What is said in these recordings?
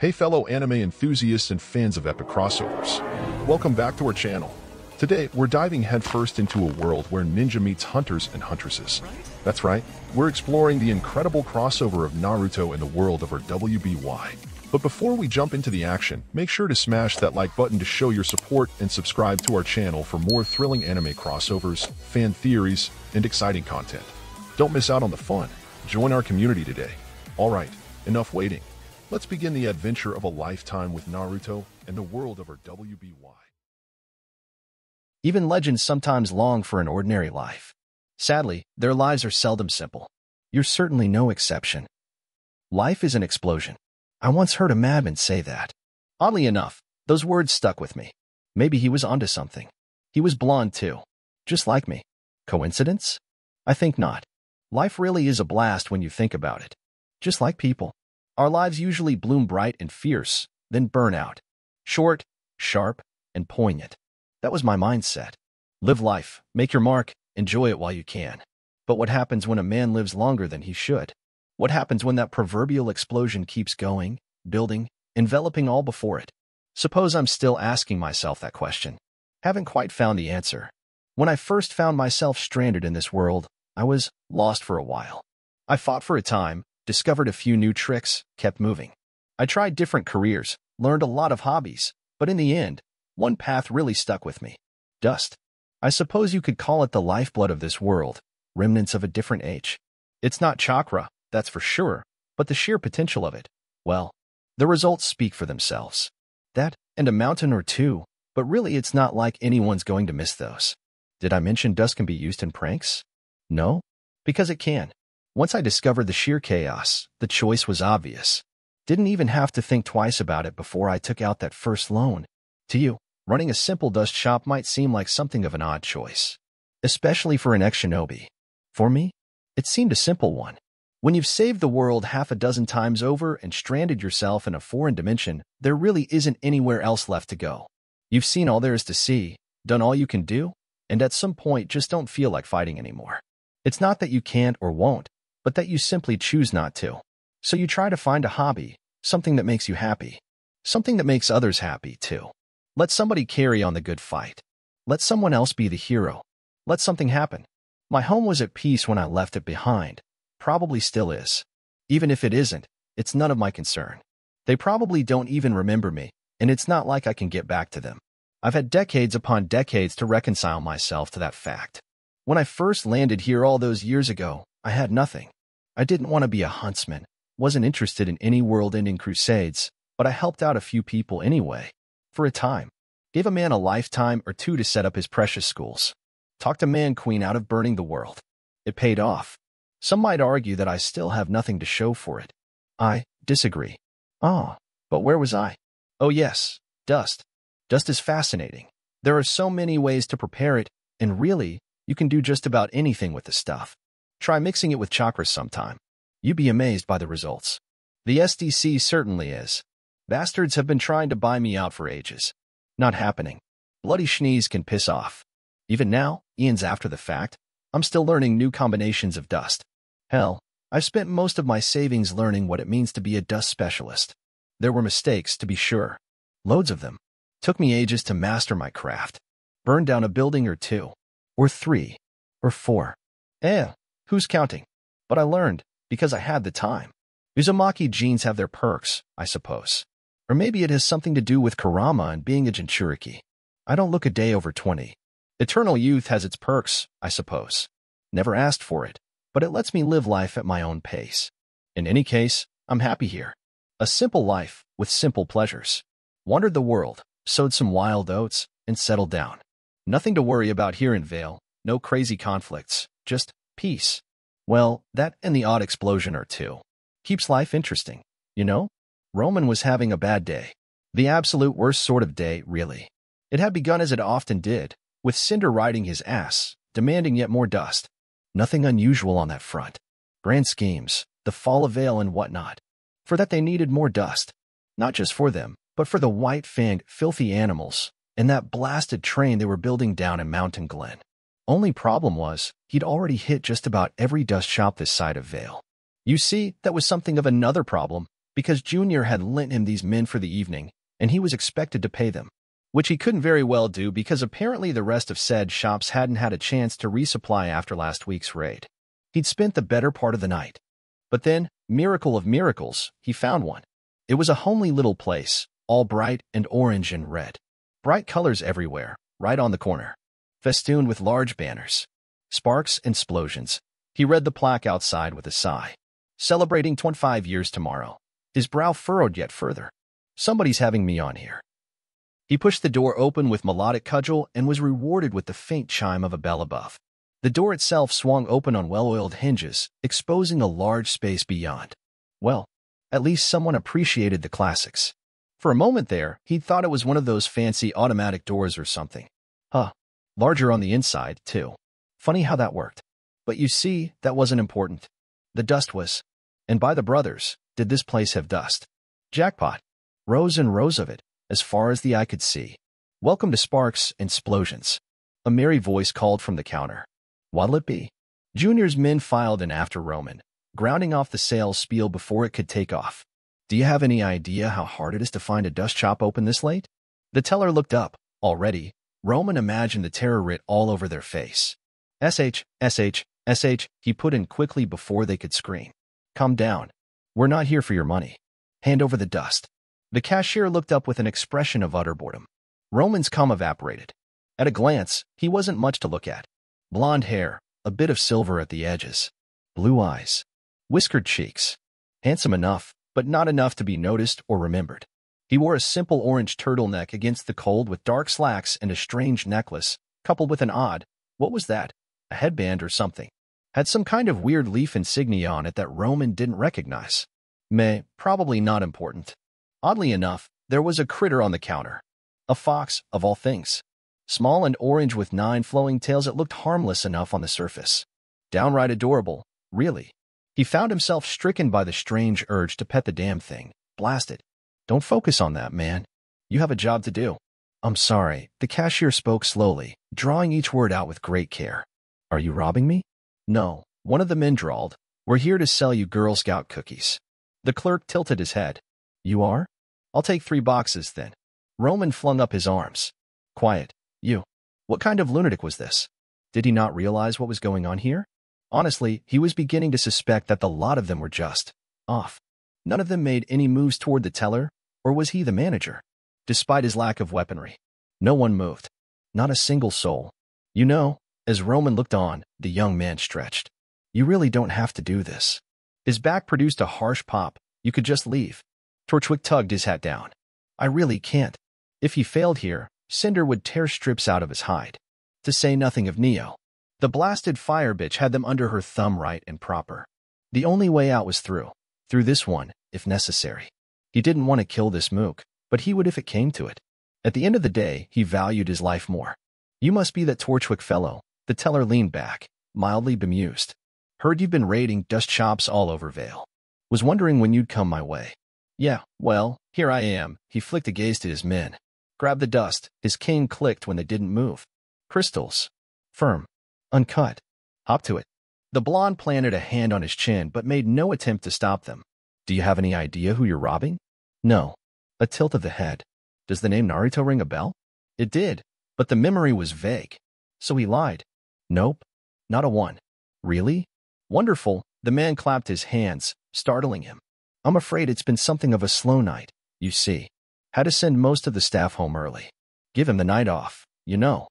Hey fellow anime enthusiasts and fans of epic crossovers. Welcome back to our channel. Today, we're diving headfirst into a world where ninja meets hunters and huntresses. That's right, we're exploring the incredible crossover of Naruto and the world of RWBY. But before we jump into the action, make sure to smash that like button to show your support and subscribe to our channel for more thrilling anime crossovers, fan theories, and exciting content. Don't miss out on the fun. Join our community today. Alright, enough waiting. Let's begin the adventure of a lifetime with Naruto and the world of RWBY. Even legends sometimes long for an ordinary life. Sadly, their lives are seldom simple. You're certainly no exception. Life is an explosion. I once heard a madman say that. Oddly enough, those words stuck with me. Maybe he was onto something. He was blonde too. Just like me. Coincidence? I think not. Life really is a blast when you think about it. Just like people. Our lives usually bloom bright and fierce, then burn out. Short, sharp, and poignant. That was my mindset. Live life, make your mark, enjoy it while you can. But what happens when a man lives longer than he should? What happens when that proverbial explosion keeps going, building, enveloping all before it? Suppose I'm still asking myself that question. Haven't quite found the answer. When I first found myself stranded in this world, I was lost for a while. I fought for a time, discovered a few new tricks, kept moving. I tried different careers, learned a lot of hobbies, but in the end, one path really stuck with me. Dust. I suppose you could call it the lifeblood of this world, remnants of a different age. It's not chakra, that's for sure, but the sheer potential of it, well, the results speak for themselves. That, and a mountain or two, but really it's not like anyone's going to miss those. Did I mention dust can be used in pranks? No? Because it can. Once I discovered the sheer chaos, the choice was obvious. Didn't even have to think twice about it before I took out that first loan. To you, running a simple dust shop might seem like something of an odd choice. Especially for an ex-shinobi. For me, it seemed a simple one. When you've saved the world half a dozen times over and stranded yourself in a foreign dimension, there really isn't anywhere else left to go. You've seen all there is to see, done all you can do, and at some point just don't feel like fighting anymore. It's not that you can't or won't, but that you simply choose not to. So you try to find a hobby, something that makes you happy, something that makes others happy too. Let somebody carry on the good fight. Let someone else be the hero. Let something happen. My home was at peace when I left it behind. Probably still is. Even if it isn't, it's none of my concern. They probably don't even remember me, and it's not like I can get back to them. I've had decades upon decades to reconcile myself to that fact. When I first landed here all those years ago, I had nothing. I didn't want to be a huntsman, wasn't interested in any world-ending crusades, but I helped out a few people anyway. For a time. Gave a man a lifetime or two to set up his precious schools. Talked a man queen out of burning the world. It paid off. Some might argue that I still have nothing to show for it. I disagree. Ah, but where was I? Oh yes, dust. Dust is fascinating. There are so many ways to prepare it, and really, you can do just about anything with the stuff. Try mixing it with chakras sometime. You'd be amazed by the results. The SDC certainly is. Bastards have been trying to buy me out for ages. Not happening. Bloody schnees can piss off. Even now, Ian's after the fact, I'm still learning new combinations of dust. Hell, I've spent most of my savings learning what it means to be a dust specialist. There were mistakes, to be sure. Loads of them. Took me ages to master my craft. Burned down a building or two. Or three. Or four. Eh, Who's counting? But I learned, because I had the time. Uzumaki genes have their perks, I suppose. Or maybe it has something to do with Kurama and being a Jinchuriki. I don't look a day over 20. Eternal youth has its perks, I suppose. Never asked for it, but it lets me live life at my own pace. In any case, I'm happy here. A simple life with simple pleasures. Wandered the world, sowed some wild oats, and settled down. Nothing to worry about here in Vale, no crazy conflicts, just Peace. Well, that and the odd explosion or two. Keeps life interesting, you know? Roman was having a bad day. The absolute worst sort of day, really. It had begun as it often did, with Cinder riding his ass, demanding yet more dust. Nothing unusual on that front. Grand schemes, the fall of Vale and whatnot. For that they needed more dust. Not just for them, but for the white-fanged, filthy animals, and that blasted train they were building down in Mountain Glen. Only problem was, he'd already hit just about every dust shop this side of Vale. You see, that was something of another problem, because Junior had lent him these men for the evening, and he was expected to pay them, which he couldn't very well do because apparently the rest of said shops hadn't had a chance to resupply after last week's raid. He'd spent the better part of the night. But then, miracle of miracles, he found one. It was a homely little place, all bright and orange and red. Bright colors everywhere, right on the corner. Festooned with large banners. Sparks and explosions. He read the plaque outside with a sigh. Celebrating 25 years tomorrow. His brow furrowed yet further. Somebody's having me on here. He pushed the door open with melodic cudgel and was rewarded with the faint chime of a bell above. The door itself swung open on well-oiled hinges, exposing a large space beyond. Well, at least someone appreciated the classics. For a moment there, he'd thought it was one of those fancy automatic doors or something. Huh. Larger on the inside, too. Funny how that worked. But you see, that wasn't important. The dust was. And by the brothers, did this place have dust. Jackpot. Rows and rows of it, as far as the eye could see. Welcome to Sparks and Explosions. A merry voice called from the counter. What'll it be? Junior's men filed in after Roman, grounding off the sales spiel before it could take off. Do you have any idea how hard it is to find a dust shop open this late? The teller looked up. Already, Roman imagined the terror writ all over their face. SH, SH, SH, he put in quickly before they could scream. Calm down. We're not here for your money. Hand over the dust. The cashier looked up with an expression of utter boredom. Roman's calm evaporated. At a glance, he wasn't much to look at. Blonde hair, a bit of silver at the edges. Blue eyes. Whiskered cheeks. Handsome enough, but not enough to be noticed or remembered. He wore a simple orange turtleneck against the cold with dark slacks and a strange necklace, coupled with an odd, what was that? A headband or something. Had some kind of weird leaf insignia on it that Roman didn't recognize. May, probably not important. Oddly enough, there was a critter on the counter. A fox, of all things. Small and orange with nine flowing tails, it looked harmless enough on the surface. Downright adorable, really. He found himself stricken by the strange urge to pet the damn thing. Blast it. Don't focus on that, man. You have a job to do. I'm sorry, the cashier spoke slowly, drawing each word out with great care. Are you robbing me? No, one of the men drawled. We're here to sell you Girl Scout cookies. The clerk tilted his head. You are? I'll take three boxes, then. Roman flung up his arms. Quiet. You. What kind of lunatic was this? Did he not realize what was going on here? Honestly, he was beginning to suspect that the lot of them were just off. None of them made any moves toward the teller, or was he the manager? Despite his lack of weaponry, no one moved. Not a single soul. You know, as Roman looked on, the young man stretched. You really don't have to do this. His back produced a harsh pop. You could just leave. Torchwick tugged his hat down. I really can't. If he failed here, Cinder would tear strips out of his hide. To say nothing of Neo. The blasted fire bitch had them under her thumb right and proper. The only way out was through. Through this one, if necessary. He didn't want to kill this mook, but he would if it came to it. At the end of the day, he valued his life more. You must be that Torchwick fellow. The teller leaned back, mildly bemused. Heard you've been raiding dust shops all over Vale. Was wondering when you'd come my way. Yeah, well, here I am. He flicked a gaze to his men. Grabbed the dust. His cane clicked when they didn't move. Crystals. Firm. Uncut. Hop to it. The blonde planted a hand on his chin but made no attempt to stop them. Do you have any idea who you're robbing? No. A tilt of the head. Does the name Naruto ring a bell? It did, but the memory was vague. So he lied. Nope. Not a one. Really? Wonderful. The man clapped his hands, startling him. I'm afraid it's been something of a slow night, you see. Had to send most of the staff home early. Give him the night off, you know.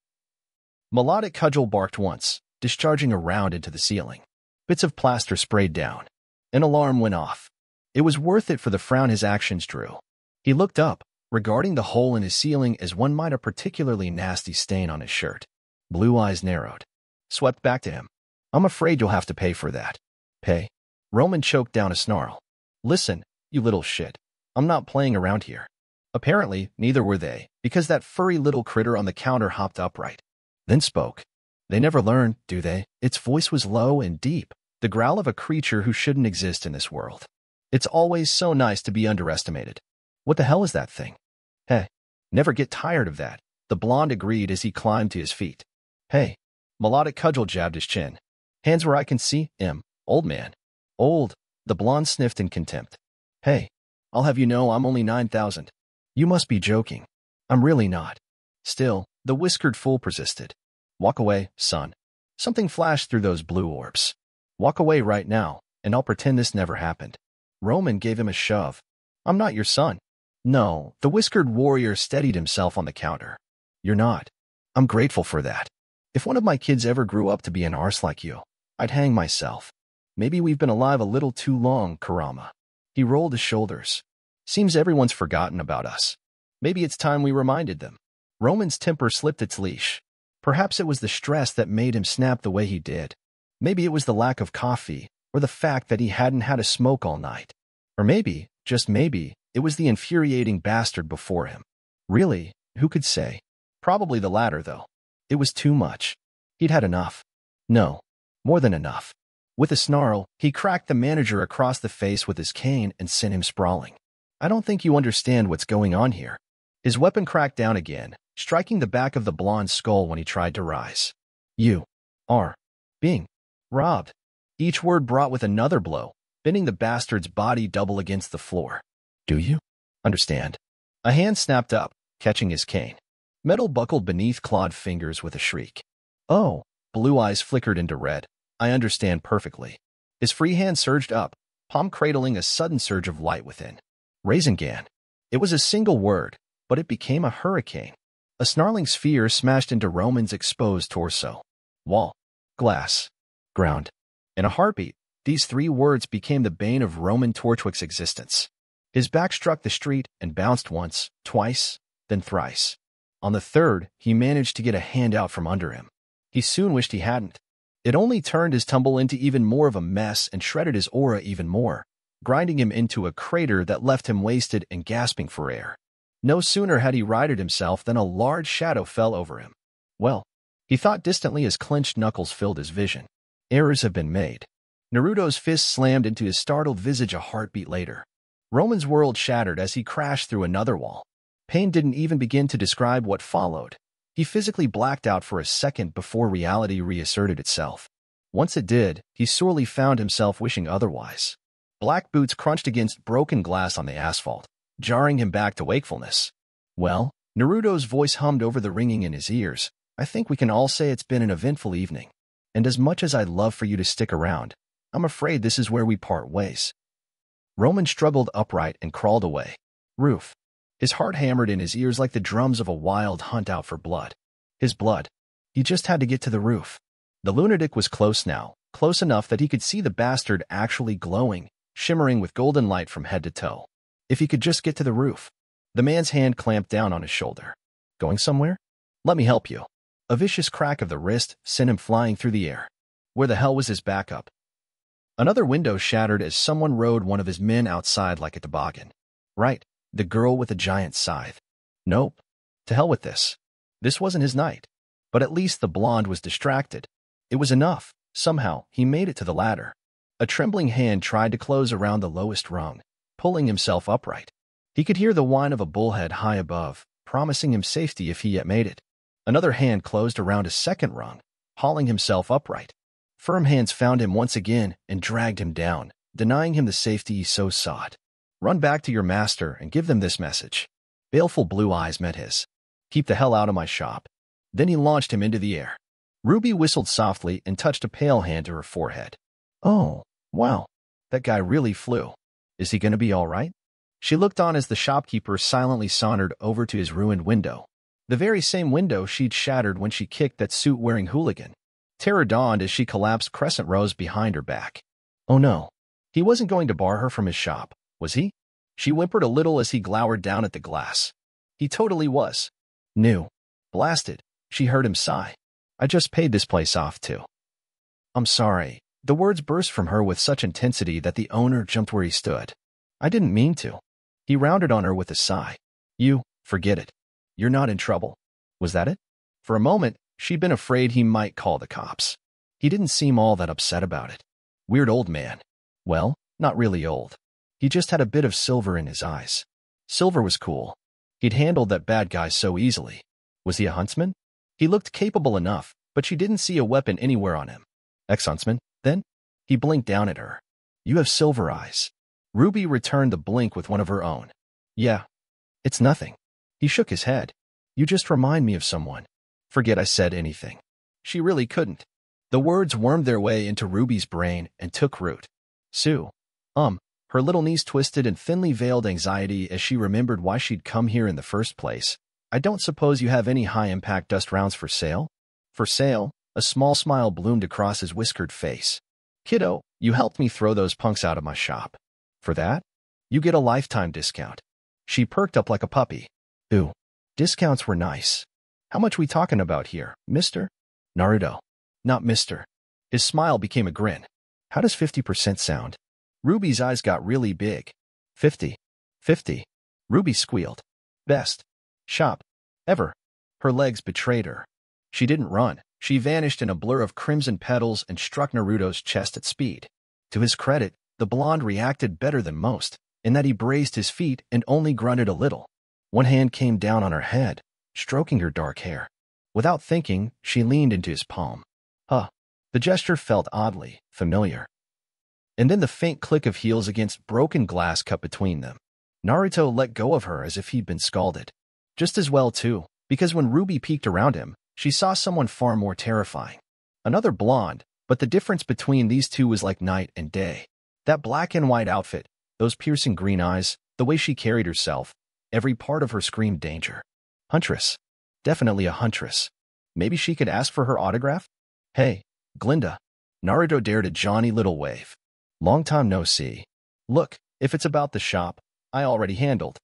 Melodic cudgel barked once, discharging a round into the ceiling. Bits of plaster sprayed down. An alarm went off. It was worth it for the frown his actions drew. He looked up, regarding the hole in his ceiling as one might a particularly nasty stain on his shirt. Blue eyes narrowed. Swept back to him. I'm afraid you'll have to pay for that. Pay? Roman choked down a snarl. Listen, you little shit. I'm not playing around here. Apparently, neither were they, because that furry little critter on the counter hopped upright then spoke. They never learn, do they? Its voice was low and deep, the growl of a creature who shouldn't exist in this world. It's always so nice to be underestimated. What the hell is that thing? Hey, never get tired of that, the blonde agreed as he climbed to his feet. Hey, melodic cudgel jabbed his chin. Hands where I can see, him, old man. Old, the blonde sniffed in contempt. Hey, I'll have you know I'm only 9,000. You must be joking. I'm really not. Still, the whiskered fool persisted. Walk away, son. Something flashed through those blue orbs. Walk away right now, and I'll pretend this never happened. Roman gave him a shove. I'm not your son. No, the whiskered warrior steadied himself on the counter. You're not. I'm grateful for that. If one of my kids ever grew up to be an arse like you, I'd hang myself. Maybe we've been alive a little too long, Kurama. He rolled his shoulders. Seems everyone's forgotten about us. Maybe it's time we reminded them. Roman's temper slipped its leash. Perhaps it was the stress that made him snap the way he did. Maybe it was the lack of coffee, or the fact that he hadn't had a smoke all night. Or maybe, just maybe, it was the infuriating bastard before him. Really, who could say? Probably the latter, though. It was too much. He'd had enough. No, more than enough. With a snarl, he cracked the manager across the face with his cane and sent him sprawling. I don't think you understand what's going on here. His weapon cracked down again, striking the back of the blonde's skull when he tried to rise. You are being robbed. Each word brought with another blow, bending the bastard's body double against the floor. Do you understand? A hand snapped up, catching his cane. Metal buckled beneath clawed fingers with a shriek. Oh, blue eyes flickered into red. I understand perfectly. His free hand surged up, palm cradling a sudden surge of light within. Rasengan. It was a single word, but it became a hurricane. A snarling sphere smashed into Roman's exposed torso. Wall. Glass. Ground. In a heartbeat, these three words became the bane of Roman Torchwick's existence. His back struck the street and bounced once, twice, then thrice. On the third, he managed to get a hand out from under him. He soon wished he hadn't. It only turned his tumble into even more of a mess and shredded his aura even more, grinding him into a crater that left him wasted and gasping for air. No sooner had he righted himself than a large shadow fell over him. Well, he thought distantly as clenched knuckles filled his vision. Errors have been made. Naruto's fist slammed into his startled visage a heartbeat later. Roman's world shattered as he crashed through another wall. Pain didn't even begin to describe what followed. He physically blacked out for a second before reality reasserted itself. Once it did, he sorely found himself wishing otherwise. Black boots crunched against broken glass on the asphalt, jarring him back to wakefulness. Well, Naruto's voice hummed over the ringing in his ears. I think we can all say it's been an eventful evening. And as much as I'd love for you to stick around, I'm afraid this is where we part ways. Roman struggled upright and crawled away. Roof. His heart hammered in his ears like the drums of a wild hunt out for blood. His blood. He just had to get to the roof. The lunatic was close now, close enough that he could see the bastard actually glowing, shimmering with golden light from head to toe. If he could just get to the roof. The man's hand clamped down on his shoulder. Going somewhere? Let me help you. A vicious crack of the wrist sent him flying through the air. Where the hell was his backup? Another window shattered as someone rode one of his men outside like a toboggan. Right, the girl with the giant scythe. Nope. To hell with this. This wasn't his night. But at least the blonde was distracted. It was enough. Somehow, he made it to the ladder. A trembling hand tried to close around the lowest rung, pulling himself upright. He could hear the whine of a bullhead high above, promising him safety if he yet made it. Another hand closed around a second rung, hauling himself upright. Firm hands found him once again and dragged him down, denying him the safety he so sought. Run back to your master and give them this message. Baleful blue eyes met his. Keep the hell out of my shop. Then he launched him into the air. Ruby whistled softly and touched a pale hand to her forehead. Oh, wow. That guy really flew. Is he going to be all right? She looked on as the shopkeeper silently sauntered over to his ruined window. The very same window she'd shattered when she kicked that suit-wearing hooligan. Terror dawned as she collapsed Crescent Rose behind her back. Oh no. He wasn't going to bar her from his shop. Was he? She whimpered a little as he glowered down at the glass. He totally was. New. Blasted. She heard him sigh. I just paid this place off, too. I'm sorry. The words burst from her with such intensity that the owner jumped where he stood. I didn't mean to. He rounded on her with a sigh. You, forget it. You're not in trouble. Was that it? For a moment, she'd been afraid he might call the cops. He didn't seem all that upset about it. Weird old man. Well, not really old. He just had a bit of silver in his eyes. Silver was cool. He'd handled that bad guy so easily. Was he a huntsman? He looked capable enough, but she didn't see a weapon anywhere on him. Ex-huntsman, then? He blinked down at her. You have silver eyes. Ruby returned the blink with one of her own. Yeah. It's nothing. He shook his head. You just remind me of someone. Forget I said anything. She really couldn't. The words wormed their way into Ruby's brain and took root. Sue. Um, her little knees twisted in thinly veiled anxiety as she remembered why she'd come here in the first place. I don't suppose you have any high-impact dust rounds for sale? For sale? A small smile bloomed across his whiskered face. Kiddo, you helped me throw those punks out of my shop. For that, you get a lifetime discount. She perked up like a puppy. Ooh, discounts were nice. How much we talking about here, mister? Naruto. Not mister. His smile became a grin. How does 50% sound? Ruby's eyes got really big. 50. 50. Ruby squealed. Best. Shop. Ever. Her legs betrayed her. She didn't run. She vanished in a blur of crimson petals and struck Naruto's chest at speed. To his credit, the blonde reacted better than most, in that he braced his feet and only grunted a little. One hand came down on her head, stroking her dark hair. Without thinking, she leaned into his palm. Huh. The gesture felt oddly familiar. And then the faint click of heels against broken glass cut between them. Naruto let go of her as if he'd been scalded. Just as well, too, because when Ruby peeked around him, she saw someone far more terrifying. Another blonde, but the difference between these two was like night and day. That black and white outfit, those piercing green eyes, the way she carried herself, every part of her screamed danger. Huntress. Definitely a huntress. Maybe she could ask for her autograph? Hey, Glynda. Naruto dared a Johnny little wave. Long time no see. Look, if it's about the shop, I already handled.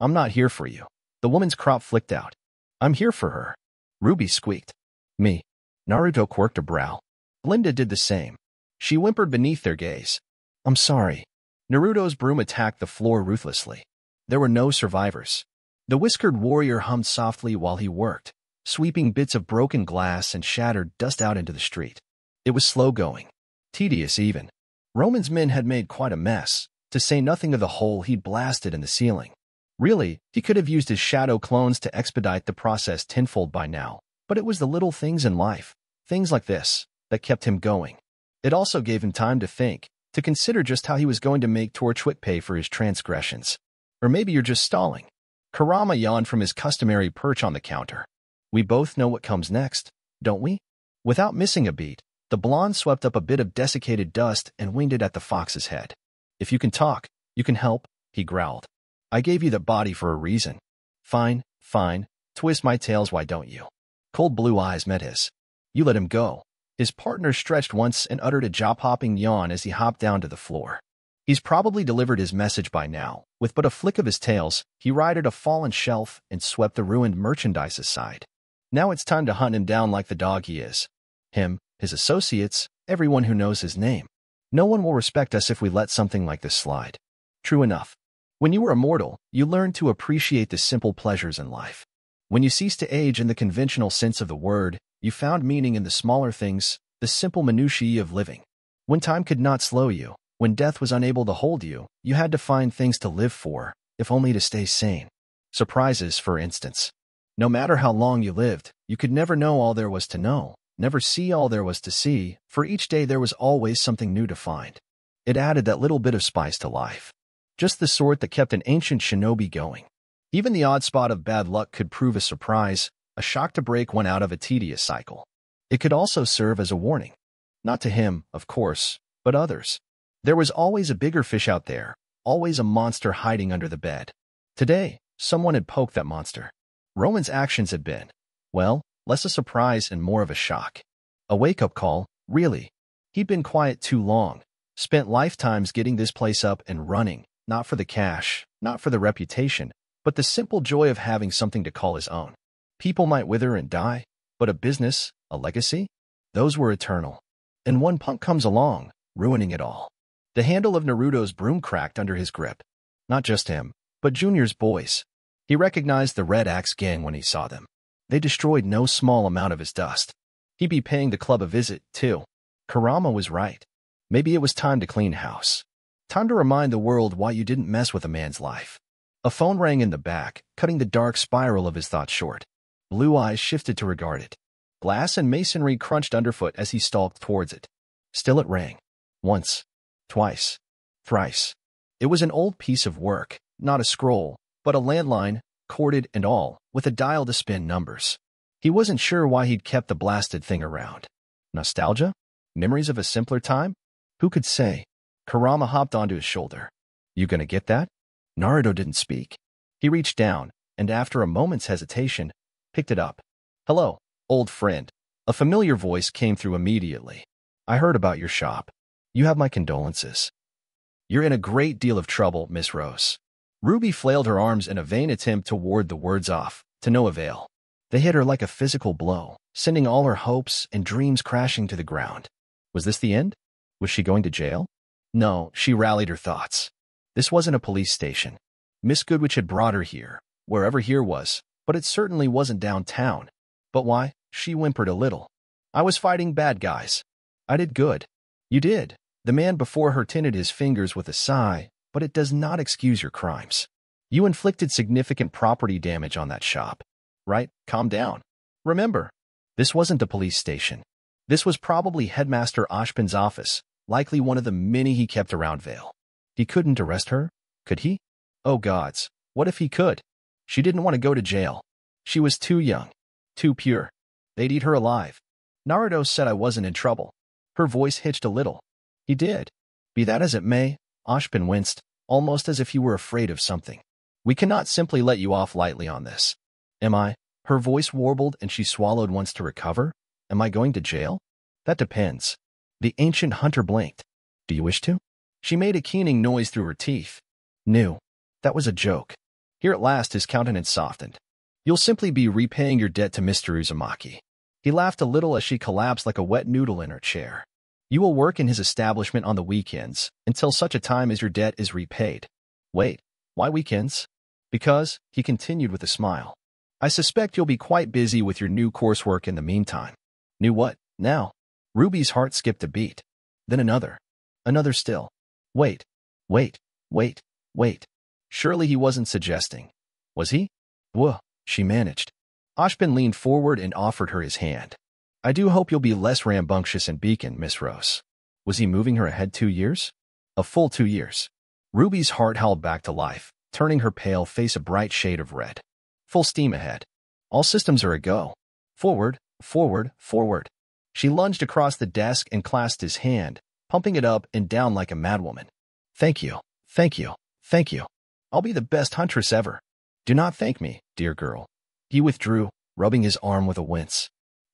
I'm not here for you. The woman's crop flicked out. I'm here for her. Ruby squeaked. Me. Naruto quirked a brow. Glynda did the same. She whimpered beneath their gaze. I'm sorry. Naruto's broom attacked the floor ruthlessly. There were no survivors. The whiskered warrior hummed softly while he worked, sweeping bits of broken glass and shattered dust out into the street. It was slow going. Tedious even. Roman's men had made quite a mess, to say nothing of the hole he'd blasted in the ceiling. Really, he could have used his shadow clones to expedite the process tenfold by now, but it was the little things in life, things like this, that kept him going. It also gave him time to think, to consider just how he was going to make Torchwick pay for his transgressions. Or maybe you're just stalling. Kurama yawned from his customary perch on the counter. We both know what comes next, don't we? Without missing a beat, the blonde swept up a bit of desiccated dust and winged it at the fox's head. If you can talk, you can help, he growled. I gave you the body for a reason. Fine, fine. Twist my tails, why don't you? Cold blue eyes met his. You let him go. His partner stretched once and uttered a jaw-popping yawn as he hopped down to the floor. He's probably delivered his message by now. With but a flick of his tails, he righted a fallen shelf and swept the ruined merchandise aside. Now it's time to hunt him down like the dog he is. Him, his associates, everyone who knows his name. No one will respect us if we let something like this slide. True enough. When you were immortal, you learned to appreciate the simple pleasures in life. When you ceased to age in the conventional sense of the word, you found meaning in the smaller things, the simple minutiae of living. When time could not slow you, when death was unable to hold you, you had to find things to live for, if only to stay sane. Surprises, for instance. No matter how long you lived, you could never know all there was to know, never see all there was to see, for each day there was always something new to find. It added that little bit of spice to life just the sort that kept an ancient shinobi going. Even the odd spot of bad luck could prove a surprise, a shock to break one out of a tedious cycle. It could also serve as a warning. Not to him, of course, but others. There was always a bigger fish out there, always a monster hiding under the bed. Today, someone had poked that monster. Roman's actions had been, well, less a surprise and more of a shock. A wake-up call, really. He'd been quiet too long, spent lifetimes getting this place up and running, not for the cash, not for the reputation, but the simple joy of having something to call his own. People might wither and die, but a business, a legacy, those were eternal. And one punk comes along, ruining it all. The handle of Naruto's broom cracked under his grip. Not just him, but Junior's boys. He recognized the Red Axe gang when he saw them. They destroyed no small amount of his dust. He'd be paying the club a visit, too. Kurama was right. Maybe it was time to clean house. Time to remind the world why you didn't mess with a man's life. A phone rang in the back, cutting the dark spiral of his thoughts short. Blue eyes shifted to regard it. Glass and masonry crunched underfoot as he stalked towards it. Still it rang. Once. Twice. Thrice. It was an old piece of work, not a scroll, but a landline, corded and all, with a dial to spin numbers. He wasn't sure why he'd kept the blasted thing around. Nostalgia? Memories of a simpler time? Who could say? Kurama hopped onto his shoulder. You gonna get that? Naruto didn't speak. He reached down, and after a moment's hesitation, picked it up. Hello, old friend. A familiar voice came through immediately. I heard about your shop. You have my condolences. You're in a great deal of trouble, Miss Rose. Ruby flailed her arms in a vain attempt to ward the words off, to no avail. They hit her like a physical blow, sending all her hopes and dreams crashing to the ground. Was this the end? Was she going to jail? No, she rallied her thoughts. This wasn't a police station. Miss Goodwitch had brought her here, wherever here was, but it certainly wasn't downtown. But why? She whimpered a little. I was fighting bad guys. I did good. You did. The man before her tinted his fingers with a sigh, but it does not excuse your crimes. You inflicted significant property damage on that shop. Right? Calm down. Remember, this wasn't a police station. This was probably Headmaster Ozpin's office, likely one of the many he kept around Vale. He couldn't arrest her, could he? Oh gods, what if he could? She didn't want to go to jail. She was too young, too pure. They'd eat her alive. Naruto said I wasn't in trouble. Her voice hitched a little. He did. Be that as it may, Ozpin winced, almost as if he were afraid of something. We cannot simply let you off lightly on this. Am I? Her voice warbled and she swallowed once to recover. Am I going to jail? That depends. The ancient hunter blinked. Do you wish to? She made a keening noise through her teeth. Knew. That was a joke. Here at last his countenance softened. You'll simply be repaying your debt to Mr. Uzumaki. He laughed a little as she collapsed like a wet noodle in her chair. You will work in his establishment on the weekends until such a time as your debt is repaid. Wait, why weekends? Because, he continued with a smile, I suspect you'll be quite busy with your new coursework in the meantime. New what, now? Ruby's heart skipped a beat. Then another. Another still. Wait, wait, wait, wait. Surely he wasn't suggesting. Was he? Whoa, she managed. Ozpin leaned forward and offered her his hand. I do hope you'll be less rambunctious in Beacon, Miss Rose. Was he moving her ahead two years? A full two years. Ruby's heart howled back to life, turning her pale face a bright shade of red. Full steam ahead. All systems are a go. Forward, forward, forward. She lunged across the desk and clasped his hand, pumping it up and down like a madwoman. Thank you, thank you, thank you. I'll be the best huntress ever. Do not thank me, dear girl. He withdrew, rubbing his arm with a wince.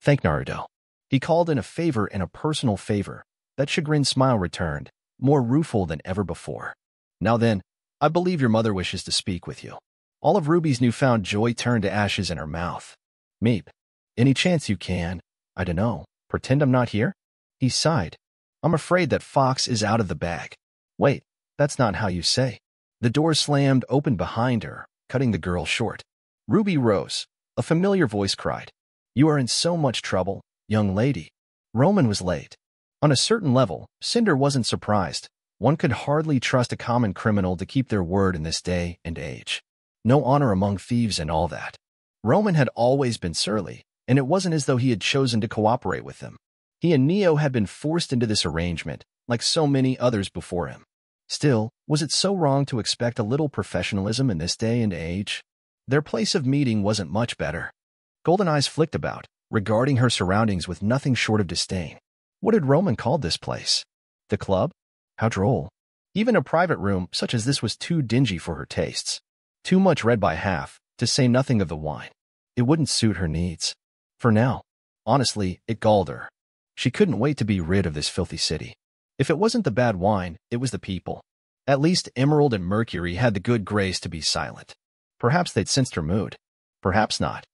Thank Naruto. He called in a favor and a personal favor. That chagrined smile returned, more rueful than ever before. Now then, I believe your mother wishes to speak with you. All of Ruby's newfound joy turned to ashes in her mouth. Meep, any chance you can, I dunno, pretend I'm not here? He sighed. I'm afraid that Fox is out of the bag. Wait, that's not how you say. The door slammed open behind her, cutting the girl short. Ruby rose. A familiar voice cried. You are in so much trouble, young lady. Roman was late. On a certain level, Cinder wasn't surprised. One could hardly trust a common criminal to keep their word in this day and age. No honor among thieves and all that. Roman had always been surly, and it wasn't as though he had chosen to cooperate with them. He and Neo had been forced into this arrangement, like so many others before him. Still, was it so wrong to expect a little professionalism in this day and age? Their place of meeting wasn't much better. Golden eyes flicked about, regarding her surroundings with nothing short of disdain. What had Roman called this place? The club? How droll. Even a private room such as this was too dingy for her tastes. Too much red by half, to say nothing of the wine. It wouldn't suit her needs. For now, honestly, it galled her. She couldn't wait to be rid of this filthy city. If it wasn't the bad wine, it was the people. At least Emerald and Mercury had the good grace to be silent. Perhaps they'd sensed her mood. Perhaps not.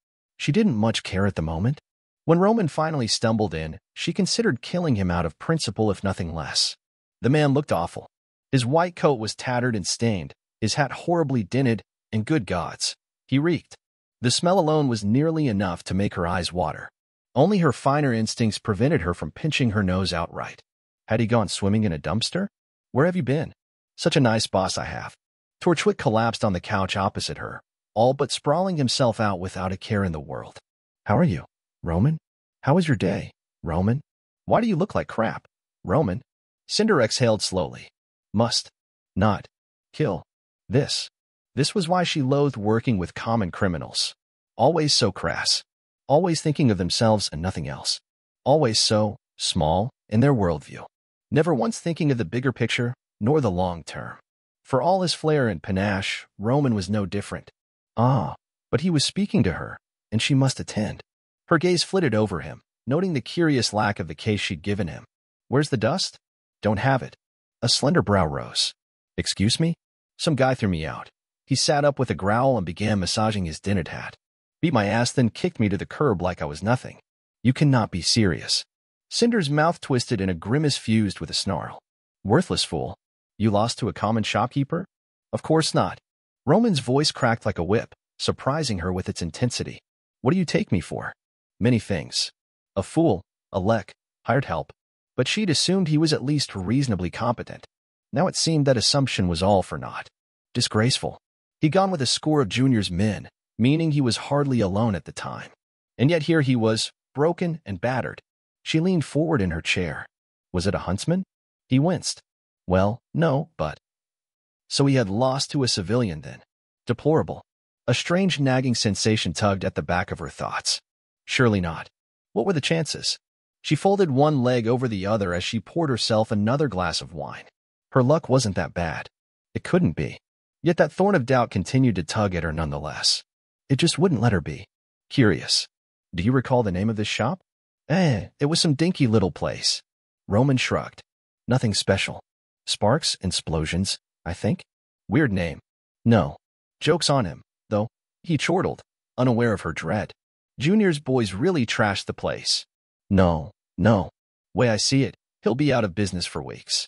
She didn't much care at the moment. When Roman finally stumbled in, she considered killing him out of principle if nothing less. The man looked awful. His white coat was tattered and stained, his hat horribly dinted, and good gods, he reeked. The smell alone was nearly enough to make her eyes water. Only her finer instincts prevented her from pinching her nose outright. Had he gone swimming in a dumpster? Where have you been? Such a nice boss I have. Torchwick collapsed on the couch opposite her, all but sprawling himself out without a care in the world. How are you, Roman? How was your day, Roman? Why do you look like crap, Roman? Cinder exhaled slowly. Must. Not. kill. This. This was why she loathed working with common criminals. Always so crass. Always thinking of themselves and nothing else. Always so small in their worldview. Never once thinking of the bigger picture nor the long term. For all his flair and panache, Roman was no different. Ah, but he was speaking to her, and she must attend. Her gaze flitted over him, noting the curious lack of the case she'd given him. Where's the dust? Don't have it. A slender brow rose. Excuse me? Some guy threw me out. He sat up with a growl and began massaging his dinner hat. Beat my ass, then kicked me to the curb like I was nothing. You cannot be serious. Cinder's mouth twisted and a grimace fused with a snarl. Worthless fool. You lost to a common shopkeeper? Of course not. Roman's voice cracked like a whip, surprising her with its intensity. What do you take me for? Many things. A fool, a lek, hired help. But she'd assumed he was at least reasonably competent. Now it seemed that assumption was all for naught. Disgraceful. He'd gone with a score of Junior's men, meaning he was hardly alone at the time. And yet here he was, broken and battered. She leaned forward in her chair. Was it a huntsman? He winced. Well, no, but... So he had lost to a civilian then. Deplorable. A strange nagging sensation tugged at the back of her thoughts. Surely not. What were the chances? She folded one leg over the other as she poured herself another glass of wine. Her luck wasn't that bad. It couldn't be. Yet that thorn of doubt continued to tug at her nonetheless. It just wouldn't let her be. Curious. Do you recall the name of this shop? Eh, it was some dinky little place. Roman shrugged. Nothing special. Sparks, explosions, I think. Weird name. No. Joke's on him, though. He chortled, unaware of her dread. Junior's boys really trashed the place. No, no. Way I see it, he'll be out of business for weeks.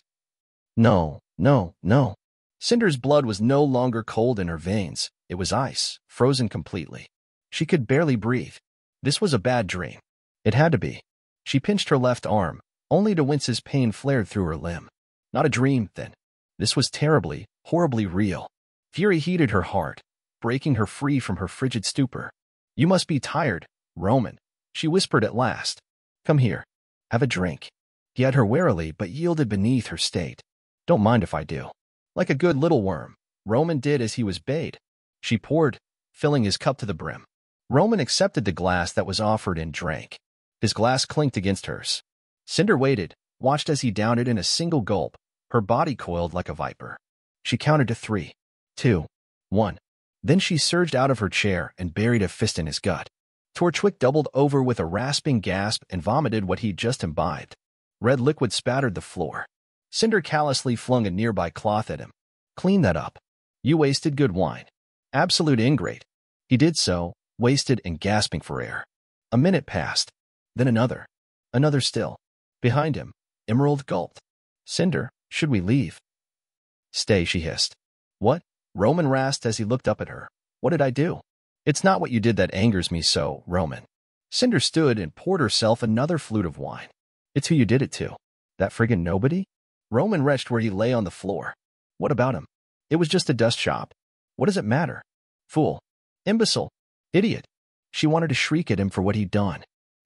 No, no, no. Cinder's blood was no longer cold in her veins. It was ice, frozen completely. She could barely breathe. This was a bad dream. It had to be. She pinched her left arm, only to wince as pain flared through her limb. Not a dream, then. This was terribly, horribly real. Fury heated her heart, breaking her free from her frigid stupor. You must be tired, Roman, she whispered at last. Come here. Have a drink. He had her warily, but yielded beneath her state. Don't mind if I do. Like a good little worm, Roman did as he was bade. She poured, filling his cup to the brim. Roman accepted the glass that was offered and drank. His glass clinked against hers. Cinder waited, watched as he downed it in a single gulp, her body coiled like a viper. She counted to three, two, one. Then she surged out of her chair and buried a fist in his gut. Torchwick doubled over with a rasping gasp and vomited what he'd just imbibed. Red liquid spattered the floor. Cinder callously flung a nearby cloth at him. Clean that up. You wasted good wine. Absolute ingrate. He did so, wasted and gasping for air. A minute passed. Then another. Another still. Behind him, Emerald gulped. Cinder, should we leave? Stay, she hissed. What? Roman rasped as he looked up at her. What did I do? It's not what you did that angers me so, Roman. Cinder stood and poured herself another flute of wine. It's who you did it to. That friggin' nobody? Roman retched where he lay on the floor. What about him? It was just a dust shop. What does it matter? Fool. Imbecile. Idiot. She wanted to shriek at him for what he'd done.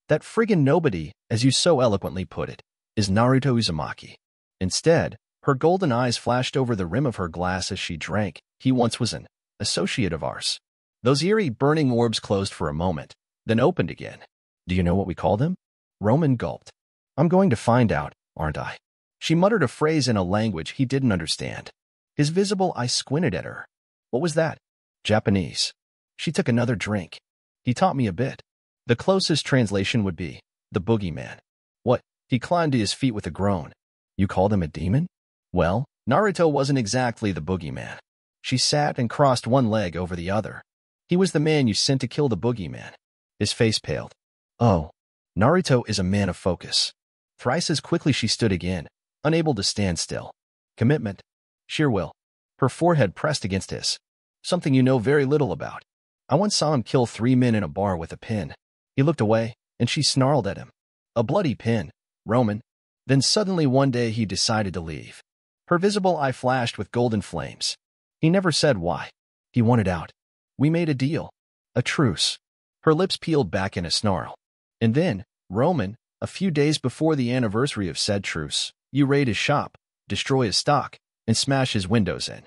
That friggin' nobody, as you so eloquently put it, is Naruto Uzumaki. Instead, her golden eyes flashed over the rim of her glass as she drank. He once was an associate of ours. Those eerie burning orbs closed for a moment, then opened again. Do you know what we call them? Roman gulped. I'm going to find out, aren't I? She muttered a phrase in a language he didn't understand. His visible eye squinted at her. What was that? Japanese. She took another drink. He taught me a bit. The closest translation would be, the boogeyman. What? He climbed to his feet with a groan. You called him a demon? Well, Naruto wasn't exactly the boogeyman. She sat and crossed one leg over the other. He was the man you sent to kill the boogeyman. His face paled. Oh, Naruto is a man of focus. Thrice as quickly she stood again, unable to stand still. Commitment. Sheer will. Her forehead pressed against his. Something you know very little about. I once saw him kill three men in a bar with a pin. He looked away, and she snarled at him. A bloody pin. Roman, then suddenly one day he decided to leave. Her visible eye flashed with golden flames. He never said why. He wanted out. We made a deal. A truce. Her lips peeled back in a snarl. And then, Roman, a few days before the anniversary of said truce, you raid his shop, destroy his stock, and smash his windows in.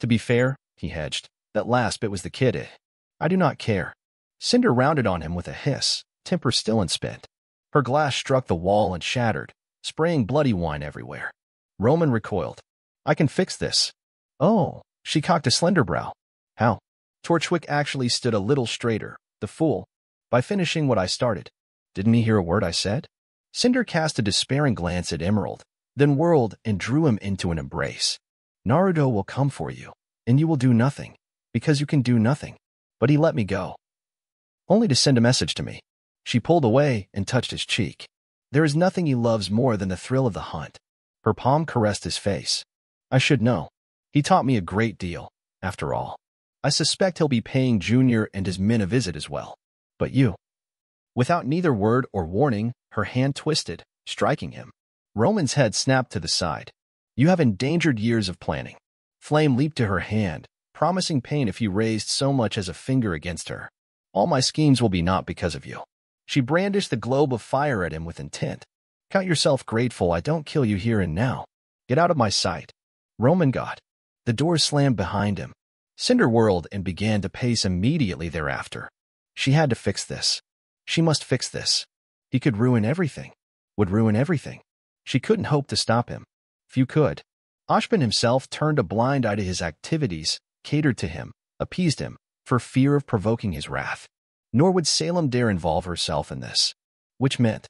To be fair, he hedged, that last bit was the kid. Eh? I do not care. Cinder rounded on him with a hiss, temper still and spent. Her glass struck the wall and shattered, spraying bloody wine everywhere. Roman recoiled. I can fix this. Oh, she cocked a slender brow. How? Torchwick actually stood a little straighter, the fool, by finishing what I started. Didn't he hear a word I said? Cinder cast a despairing glance at Emerald, then whirled and drew him into an embrace. Naruto will come for you, and you will do nothing, because you can do nothing. But he let me go. Only to send a message to me. She pulled away and touched his cheek. There is nothing he loves more than the thrill of the hunt. Her palm caressed his face. I should know. He taught me a great deal, after all. I suspect he'll be paying Junior and his men a visit as well. But you. Without neither word or warning, her hand twisted, striking him. Roman's head snapped to the side. You have endangered years of planning. Flame leaped to her hand, promising pain if he raised so much as a finger against her. All my schemes will be naught because of you. She brandished the globe of fire at him with intent. Count yourself grateful I don't kill you here and now. Get out of my sight. Roman got. The door slammed behind him. Cinder whirled and began to pace immediately thereafter. She had to fix this. She must fix this. He could ruin everything. Would ruin everything. She couldn't hope to stop him. Few could. Ozpin himself turned a blind eye to his activities, catered to him, appeased him, for fear of provoking his wrath. Nor would Salem dare involve herself in this. Which meant...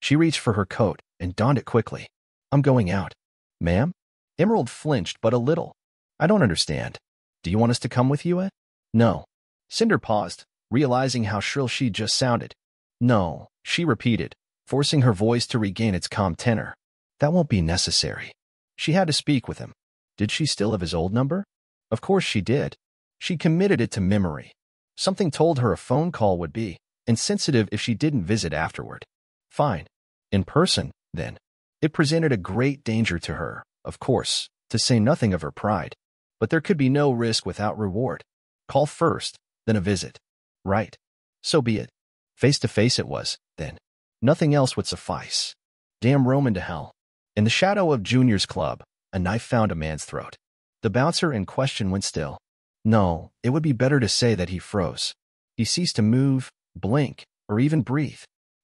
She reached for her coat and donned it quickly. I'm going out. Ma'am? Emerald flinched but a little. I don't understand. Do you want us to come with you, eh? No. Cinder paused, realizing how shrill she just sounded. No, she repeated, forcing her voice to regain its calm tenor. That won't be necessary. She had to speak with him. Did she still have his old number? Of course she did. She committed it to memory. Something told her a phone call would be insensitive if she didn't visit afterward. Fine. In person, then. It presented a great danger to her, of course, to say nothing of her pride. But there could be no risk without reward. Call first, then a visit. Right. So be it. Face to face it was, then. Nothing else would suffice. Damn Roman to hell. In the shadow of Junior's club, a knife found a man's throat. The bouncer in question went still. No, it would be better to say that he froze. He ceased to move, blink, or even breathe.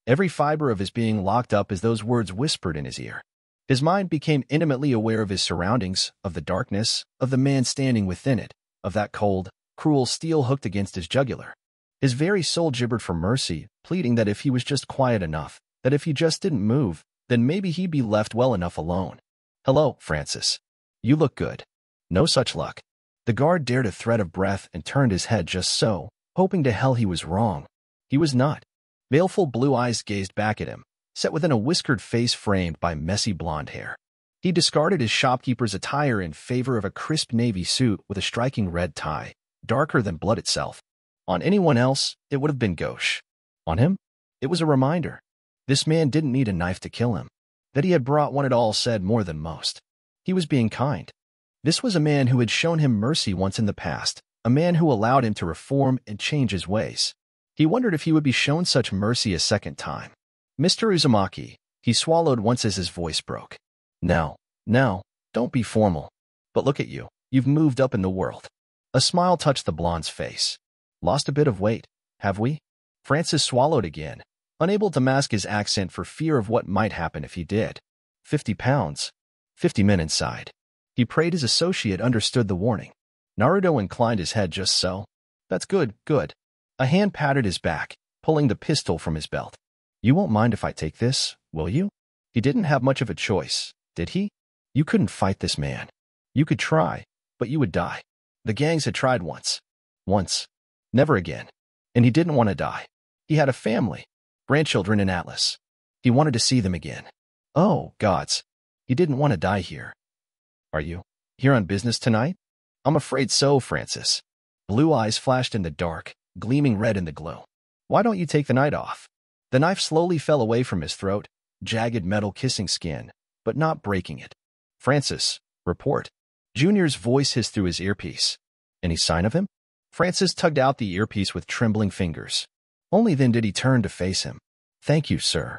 Every fiber of his being locked up as those words whispered in his ear. His mind became intimately aware of his surroundings, of the darkness, of the man standing within it, of that cold, cruel steel hooked against his jugular. His very soul gibbered for mercy, pleading that if he was just quiet enough, that if he just didn't move, then maybe he'd be left well enough alone. Hello, Francis. You look good. No such luck. The guard dared a threat of breath and turned his head just so, hoping to hell he was wrong. He was not. Baleful blue eyes gazed back at him, set within a whiskered face framed by messy blonde hair. He discarded his shopkeeper's attire in favor of a crisp navy suit with a striking red tie, darker than blood itself. On anyone else, it would have been gauche. On him, it was a reminder. This man didn't need a knife to kill him. That he had brought one at all said more than most. He was being kind. This was a man who had shown him mercy once in the past, a man who allowed him to reform and change his ways. He wondered if he would be shown such mercy a second time. Mr. Uzumaki, he swallowed once as his voice broke. Now, now, don't be formal. But look at you. You've moved up in the world. A smile touched the blonde's face. Lost a bit of weight, have we? Francis swallowed again, unable to mask his accent for fear of what might happen if he did. Fifty pounds. Fifty men inside. He prayed his associate understood the warning. Naruto inclined his head just so. That's good, good. A hand patted his back, pulling the pistol from his belt. You won't mind if I take this, will you? He didn't have much of a choice, did he? You couldn't fight this man. You could try, but you would die. The gangs had tried once. Once. Never again. And he didn't want to die. He had a family, grandchildren in Atlas. He wanted to see them again. Oh, gods. He didn't want to die here. Are you here on business tonight? I'm afraid so, Francis. Blue eyes flashed in the dark, gleaming red in the glow. Why don't you take the night off? The knife slowly fell away from his throat, jagged metal kissing skin, but not breaking it. Francis, report. Junior's voice hissed through his earpiece. Any sign of him? Francis tugged out the earpiece with trembling fingers. Only then did he turn to face him. Thank you, sir.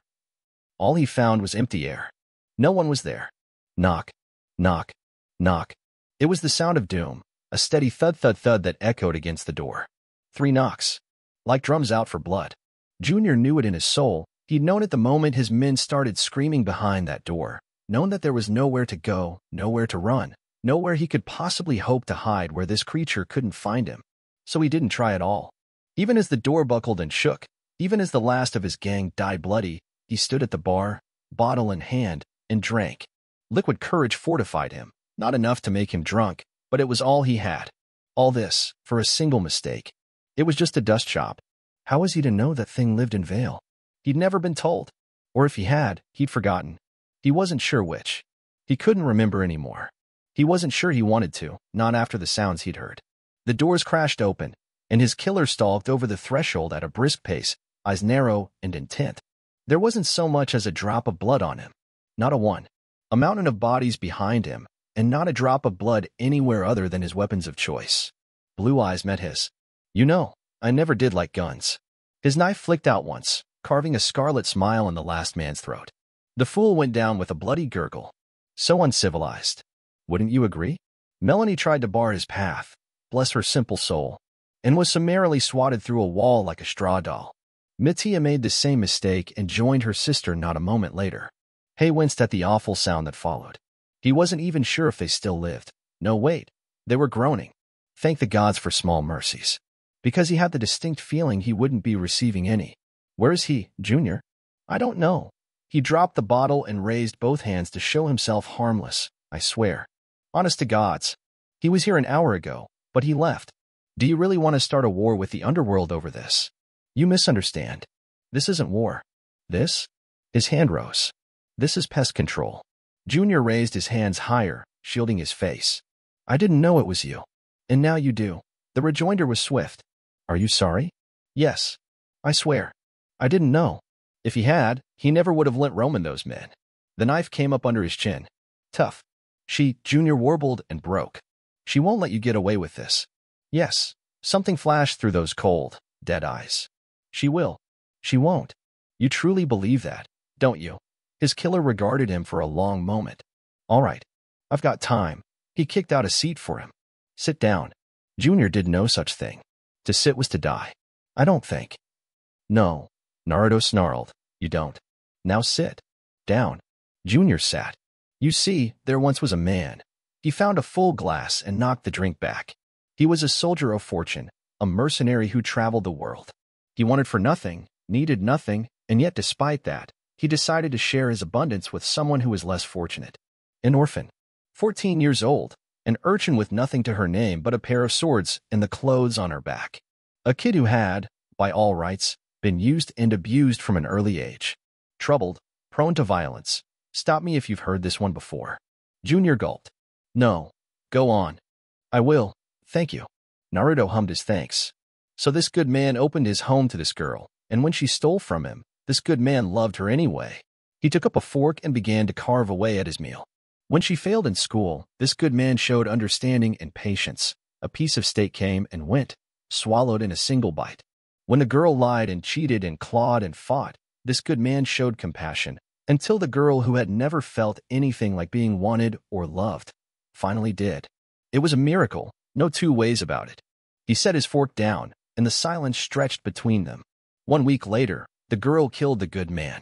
All he found was empty air. No one was there. Knock, knock, knock. It was the sound of doom, a steady thud-thud-thud that echoed against the door. Three knocks. Like drums out for blood. Junior knew it in his soul. He'd known it the moment his men started screaming behind that door, known that there was nowhere to go, nowhere to run, nowhere he could possibly hope to hide where this creature couldn't find him. So he didn't try at all. Even as the door buckled and shook, even as the last of his gang died bloody, he stood at the bar, bottle in hand, and drank. Liquid courage fortified him, not enough to make him drunk, but it was all he had. All this, for a single mistake. It was just a dust shop. How was he to know that thing lived in Vale? He'd never been told. Or if he had, he'd forgotten. He wasn't sure which. He couldn't remember anymore. He wasn't sure he wanted to, not after the sounds he'd heard. The doors crashed open, and his killer stalked over the threshold at a brisk pace, eyes narrow and intent. There wasn't so much as a drop of blood on him. Not a one. A mountain of bodies behind him, and not a drop of blood anywhere other than his weapons of choice. Blue eyes met his. You know, I never did like guns. His knife flicked out once, carving a scarlet smile on the last man's throat. The fool went down with a bloody gurgle. So uncivilized. Wouldn't you agree? Melanie tried to bar his path, bless her simple soul, and was summarily swatted through a wall like a straw doll. Miltia made the same mistake and joined her sister not a moment later. Hei winced at the awful sound that followed. He wasn't even sure if they still lived. No, wait. They were groaning. Thank the gods for small mercies. Because he had the distinct feeling he wouldn't be receiving any. Where is he, Junior? I don't know. He dropped the bottle and raised both hands to show himself harmless, I swear. Honest to gods. He was here an hour ago, but he left. Do you really want to start a war with the underworld over this? You misunderstand. This isn't war. This? His hand rose. This is pest control. Junior raised his hands higher, shielding his face. I didn't know it was you. And now you do. The rejoinder was swift. Are you sorry? Yes. I swear. I didn't know. If he had, he never would have lent Roman those men. The knife came up under his chin. Tough. She, Junior warbled and broke. She won't let you get away with this. Yes. Something flashed through those cold, dead eyes. She will. She won't. You truly believe that, don't you? His killer regarded him for a long moment. All right, I've got time. He kicked out a seat for him. Sit down. Junior did no such thing. To sit was to die. I don't think. No, Naruto snarled. You don't. Now sit. Down. Junior sat. You see, there once was a man. He found a full glass and knocked the drink back. He was a soldier of fortune, a mercenary who traveled the world. He wanted for nothing, needed nothing, and yet despite that, he decided to share his abundance with someone who was less fortunate. An orphan, 14 years old, an urchin with nothing to her name but a pair of swords and the clothes on her back. A kid who had, by all rights, been used and abused from an early age. Troubled, prone to violence. Stop me if you've heard this one before. Junior gulped. No. Go on. I will. Thank you. Naruto hummed his thanks. So this good man opened his home to this girl, and when she stole from him, this good man loved her anyway. He took up a fork and began to carve away at his meal. When she failed in school, this good man showed understanding and patience. A piece of steak came and went, swallowed in a single bite. When the girl lied and cheated and clawed and fought, this good man showed compassion, until the girl who had never felt anything like being wanted or loved finally did. It was a miracle, no two ways about it. He set his fork down, and the silence stretched between them. One week later, the girl killed the good man.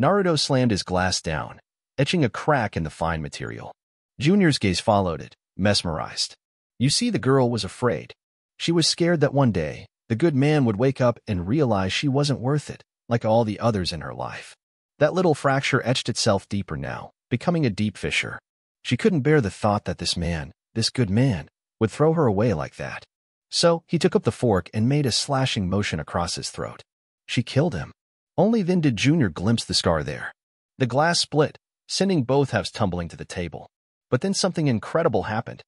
Naruto slammed his glass down, etching a crack in the fine material. Junior's gaze followed it, mesmerized. You see, the girl was afraid. She was scared that one day, the good man would wake up and realize she wasn't worth it, like all the others in her life. That little fracture etched itself deeper now, becoming a deep fissure. She couldn't bear the thought that this man, this good man, would throw her away like that. So he took up the fork and made a slashing motion across his throat. She killed him. Only then did Junior glimpse the scar there. The glass split, sending both halves tumbling to the table. But then something incredible happened.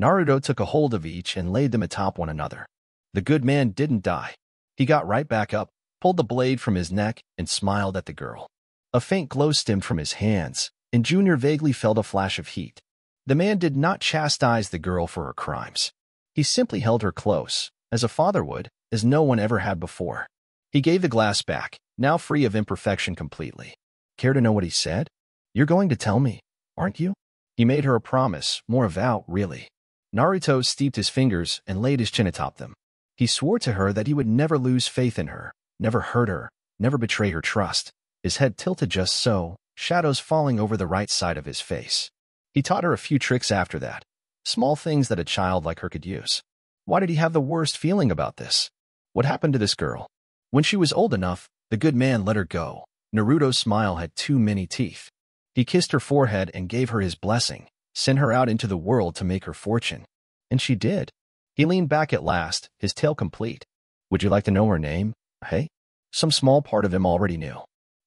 Naruto took a hold of each and laid them atop one another. The good man didn't die. He got right back up, pulled the blade from his neck, and smiled at the girl. A faint glow stemmed from his hands, and Junior vaguely felt a flash of heat. The man did not chastise the girl for her crimes. He simply held her close, as a father would, as no one ever had before. He gave the glass back, now free of imperfection completely. Care to know what he said? You're going to tell me, aren't you? He made her a promise, more avowed, really. Naruto steeped his fingers and laid his chin atop them. He swore to her that he would never lose faith in her, never hurt her, never betray her trust. His head tilted just so, shadows falling over the right side of his face. He taught her a few tricks after that, small things that a child like her could use. Why did he have the worst feeling about this? What happened to this girl? When she was old enough, the good man let her go. Naruto's smile had too many teeth. He kissed her forehead and gave her his blessing, sent her out into the world to make her fortune. And she did. He leaned back at last, his tale complete. Would you like to know her name? Hey? Some small part of him already knew.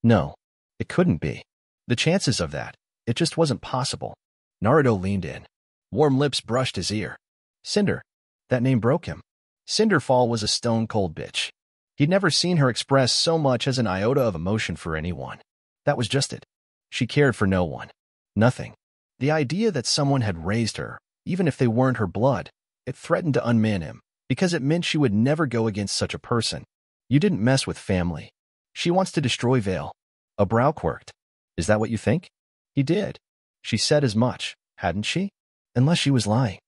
No, it couldn't be. The chances of that, it just wasn't possible. Naruto leaned in. Warm lips brushed his ear. Cinder. That name broke him. Cinder Fall was a stone-cold bitch. He'd never seen her express so much as an iota of emotion for anyone. That was just it. She cared for no one. Nothing. The idea that someone had raised her, even if they weren't her blood, it threatened to unman him, because it meant she would never go against such a person. You didn't mess with family. She wants to destroy Vale. A brow quirked. Is that what you think? He did. She said as much, hadn't she? Unless she was lying.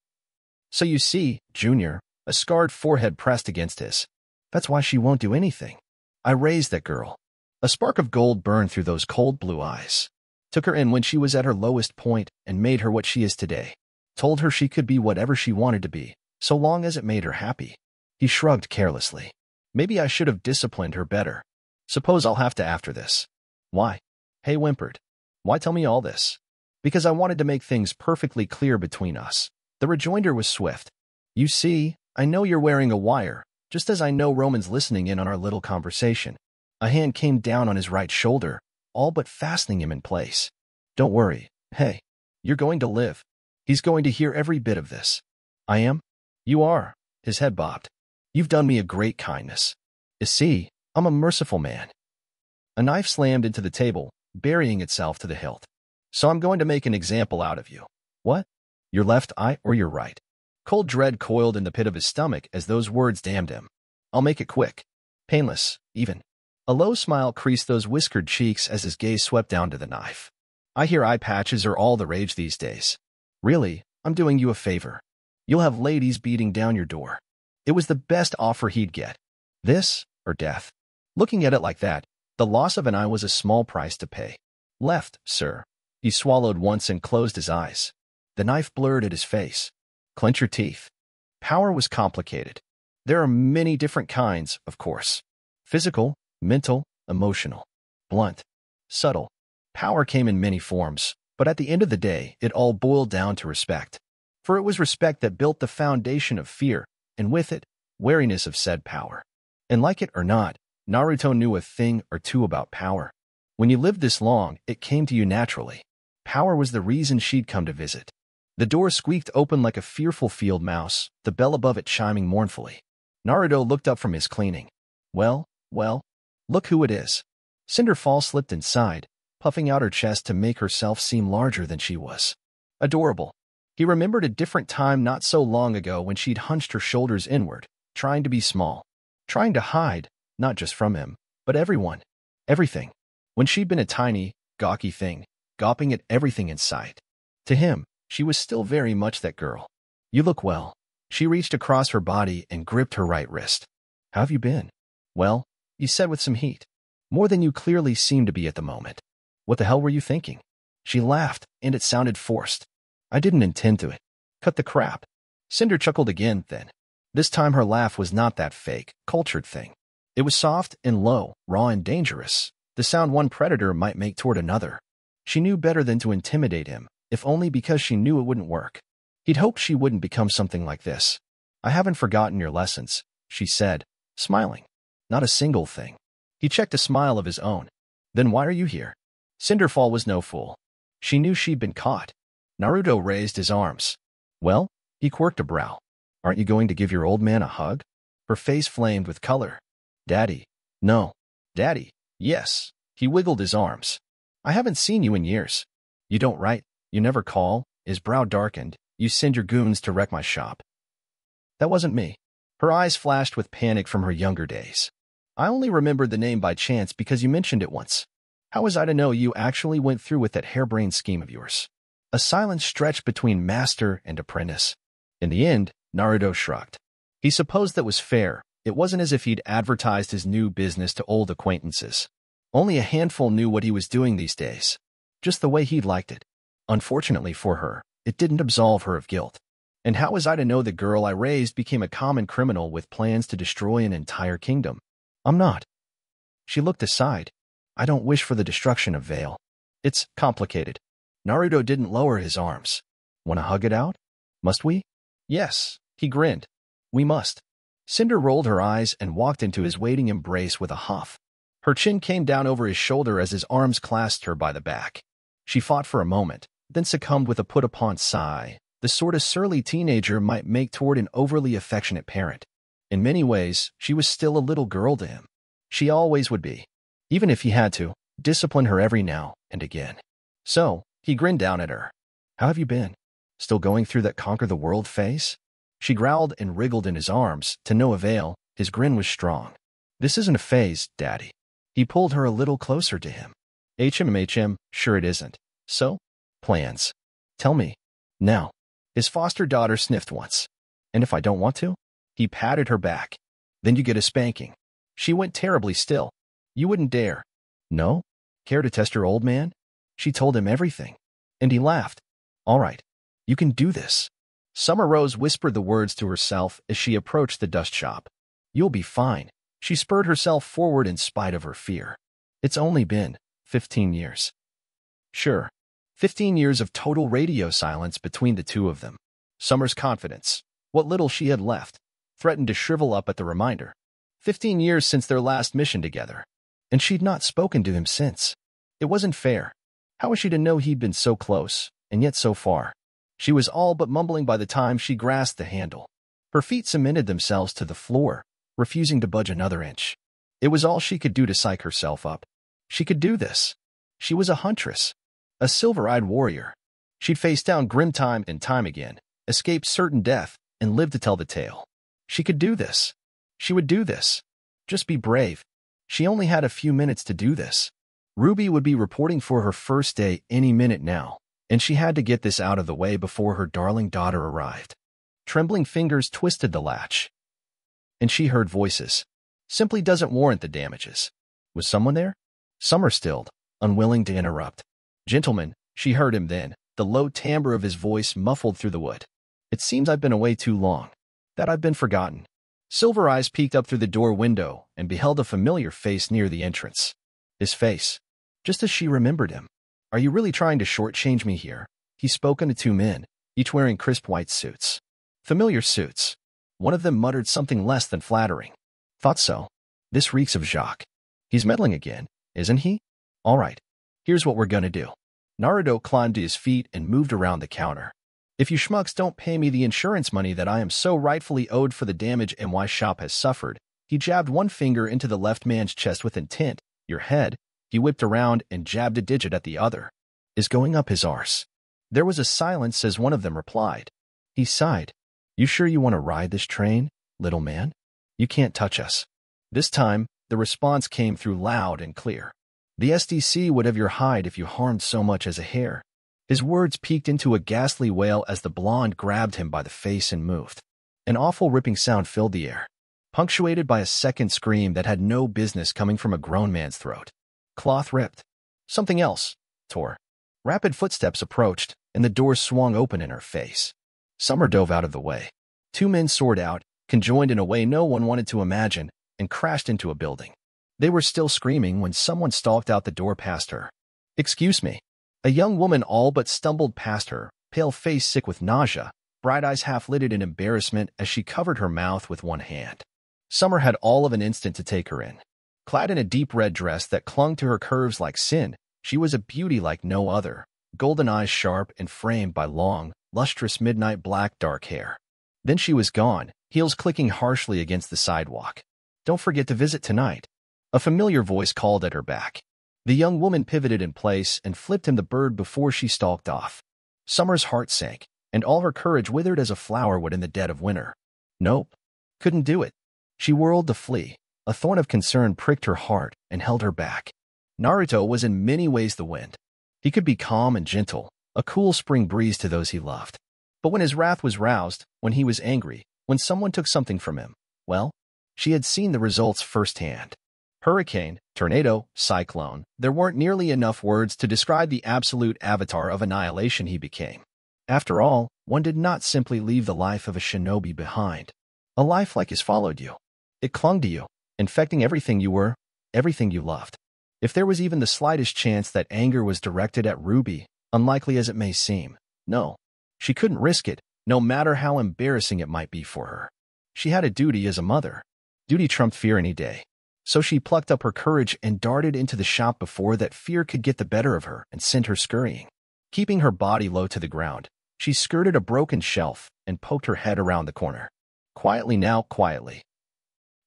So you see, Junior, a scarred forehead pressed against his. That's why she won't do anything. I raised that girl. A spark of gold burned through those cold blue eyes. Took her in when she was at her lowest point and made her what she is today. Told her she could be whatever she wanted to be, so long as it made her happy. He shrugged carelessly. Maybe I should have disciplined her better. Suppose I'll have to after this. Why? Hei whimpered. Why tell me all this? because I wanted to make things perfectly clear between us. The rejoinder was swift. You see, I know you're wearing a wire, just as I know Roman's listening in on our little conversation. A hand came down on his right shoulder, all but fastening him in place. Don't worry. Hey, you're going to live. He's going to hear every bit of this. I am? You are. His head bobbed. You've done me a great kindness. You see, I'm a merciful man. A knife slammed into the table, burying itself to the hilt. So I'm going to make an example out of you. What? Your left eye or your right? Cold dread coiled in the pit of his stomach as those words damned him. I'll make it quick. Painless, even. A low smile creased those whiskered cheeks as his gaze swept down to the knife. I hear eye patches are all the rage these days. Really, I'm doing you a favor. You'll have ladies beating down your door. It was the best offer he'd get. This or death. Looking at it like that, the loss of an eye was a small price to pay. Left, sir, he swallowed once and closed his eyes. The knife blurred at his face. Clench your teeth. Power was complicated. There are many different kinds, of course. Physical, mental, emotional, blunt, subtle. Power came in many forms, but at the end of the day, it all boiled down to respect. For it was respect that built the foundation of fear, and with it, wariness of said power. And like it or not, Naruto knew a thing or two about power. When you lived this long, it came to you naturally. Power was the reason she'd come to visit. The door squeaked open like a fearful field mouse, the bell above it chiming mournfully. Naruto looked up from his cleaning. Well, well, look who it is. Cinder Fall slipped inside, puffing out her chest to make herself seem larger than she was. Adorable. He remembered a different time not so long ago when she'd hunched her shoulders inward, trying to be small, trying to hide, not just from him, but everyone, everything. When she'd been a tiny, gawky thing, gawping at everything in sight. To him, she was still very much that girl. You look well. She reached across her body and gripped her right wrist. How have you been? Well, you said with some heat. More than you clearly seem to be at the moment. What the hell were you thinking? She laughed, and it sounded forced. I didn't intend to it. Cut the crap. Cinder chuckled again, then. This time her laugh was not that fake, cultured thing. It was soft and low, raw and dangerous, the sound one predator might make toward another. She knew better than to intimidate him, if only because she knew it wouldn't work. He'd hoped she wouldn't become something like this. I haven't forgotten your lessons, she said, smiling. Not a single thing. He checked a smile of his own. Then why are you here? Cinder Fall was no fool. She knew she'd been caught. Naruto raised his arms. Well, he quirked a brow. Aren't you going to give your old man a hug? Her face flamed with color. Daddy. No. Daddy. Yes. He wiggled his arms. I haven't seen you in years. You don't write, you never call, his brow darkened, you send your goons to wreck my shop. That wasn't me. Her eyes flashed with panic from her younger days. I only remembered the name by chance because you mentioned it once. How was I to know you actually went through with that harebrained scheme of yours? A silence stretched between master and apprentice. In the end, Naruto shrugged. He supposed that was fair. It wasn't as if he'd advertised his new business to old acquaintances. Only a handful knew what he was doing these days, just the way he'd liked it. Unfortunately for her, it didn't absolve her of guilt. And how was I to know the girl I raised became a common criminal with plans to destroy an entire kingdom? I'm not. She looked aside. I don't wish for the destruction of Vale. It's complicated. Naruto didn't lower his arms. Want to hug it out? Must we? Yes, he grinned. We must. Cinder rolled her eyes and walked into his waiting embrace with a huff. Her chin came down over his shoulder as his arms clasped her by the back. She fought for a moment, then succumbed with a put-upon sigh, the sort a surly teenager might make toward an overly affectionate parent. In many ways, she was still a little girl to him. She always would be. Even if he had to, discipline her every now and again. So, he grinned down at her. How have you been? Still going through that conquer the world phase? She growled and wriggled in his arms, to no avail. His grin was strong. This isn't a phase, Daddy. He pulled her a little closer to him. HMHM, sure it isn't. So? Plans. Tell me. Now. His foster daughter sniffed once. And if I don't want to? He patted her back. Then you get a spanking. She went terribly still. You wouldn't dare. No? Care to test your old man? She told him everything. And he laughed. All right. You can do this. Summer Rose whispered the words to herself as she approached the dust shop. You'll be fine. She spurred herself forward in spite of her fear. It's only been 15 years. Sure, 15 years of total radio silence between the two of them. Summer's confidence, what little she had left, threatened to shrivel up at the reminder. 15 years since their last mission together, and she'd not spoken to him since. It wasn't fair. How was she to know he'd been so close, and yet so far? She was all but mumbling by the time she grasped the handle. Her feet cemented themselves to the floor, refusing to budge another inch. It was all she could do to psych herself up. She could do this. She was a huntress, a silver-eyed warrior. She'd faced down Grimm time and time again, escaped certain death, and lived to tell the tale. She could do this. She would do this. Just be brave. She only had a few minutes to do this. Ruby would be reporting for her first day any minute now and she had to get this out of the way before her darling daughter arrived. Trembling fingers twisted the latch, and she heard voices. Simply doesn't warrant the damages. Was someone there? Summer stilled, unwilling to interrupt. Gentlemen, she heard him then, the low timbre of his voice muffled through the wood. It seems I've been away too long, that I've been forgotten. Silver Eyes peeked up through the door window and beheld a familiar face near the entrance. His face, just as she remembered him. Are you really trying to shortchange me here? He spoke to two men, each wearing crisp white suits. Familiar suits. One of them muttered something less than flattering. Thought so. This reeks of Jacques. He's meddling again, isn't he? All right. Here's what we're gonna do. Naruto climbed to his feet and moved around the counter. If you schmucks don't pay me the insurance money that I am so rightfully owed for the damage MY shop has suffered, he jabbed one finger into the left man's chest with intent, your head, he whipped around and jabbed a digit at the other. Is going up his arse. There was a silence as one of them replied. He sighed. You sure you want to ride this train, little man? You can't touch us. This time, the response came through loud and clear. The SDC would have your hide if you harmed so much as a hair. His words peaked into a ghastly wail as the blonde grabbed him by the face and moved. An awful ripping sound filled the air, punctuated by a second scream that had no business coming from a grown man's throat. Cloth ripped. Something else tore. Rapid footsteps approached, and the door swung open in her face. Summer dove out of the way. Two men soared out, conjoined in a way no one wanted to imagine, and crashed into a building. They were still screaming when someone stalked out the door past her. Excuse me. A young woman all but stumbled past her, pale face sick with nausea, bright eyes half lidded in embarrassment as she covered her mouth with one hand. Summer had all of an instant to take her in. Clad in a deep red dress that clung to her curves like sin, she was a beauty like no other, golden eyes sharp and framed by long, lustrous midnight black dark hair. Then she was gone, heels clicking harshly against the sidewalk. Don't forget to visit tonight. A familiar voice called at her back. The young woman pivoted in place and flipped him the bird before she stalked off. Summer's heart sank, and all her courage withered as a flower would in the dead of winter. Nope. Couldn't do it. She whirled to flee, a thorn of concern pricked her heart and held her back. Naruto was in many ways the wind. He could be calm and gentle, a cool spring breeze to those he loved. But when his wrath was roused, when he was angry, when someone took something from him, well, she had seen the results firsthand. Hurricane, tornado, cyclone, there weren't nearly enough words to describe the absolute avatar of annihilation he became. After all, one did not simply leave the life of a shinobi behind. A life like his followed you. It clung to you, infecting everything you were, everything you loved. If there was even the slightest chance that anger was directed at Ruby, unlikely as it may seem, no, she couldn't risk it, no matter how embarrassing it might be for her. She had a duty as a mother. Duty trumped fear any day. So she plucked up her courage and darted into the shop before that fear could get the better of her and sent her scurrying. Keeping her body low to the ground, she skirted a broken shelf and poked her head around the corner. Quietly now, quietly.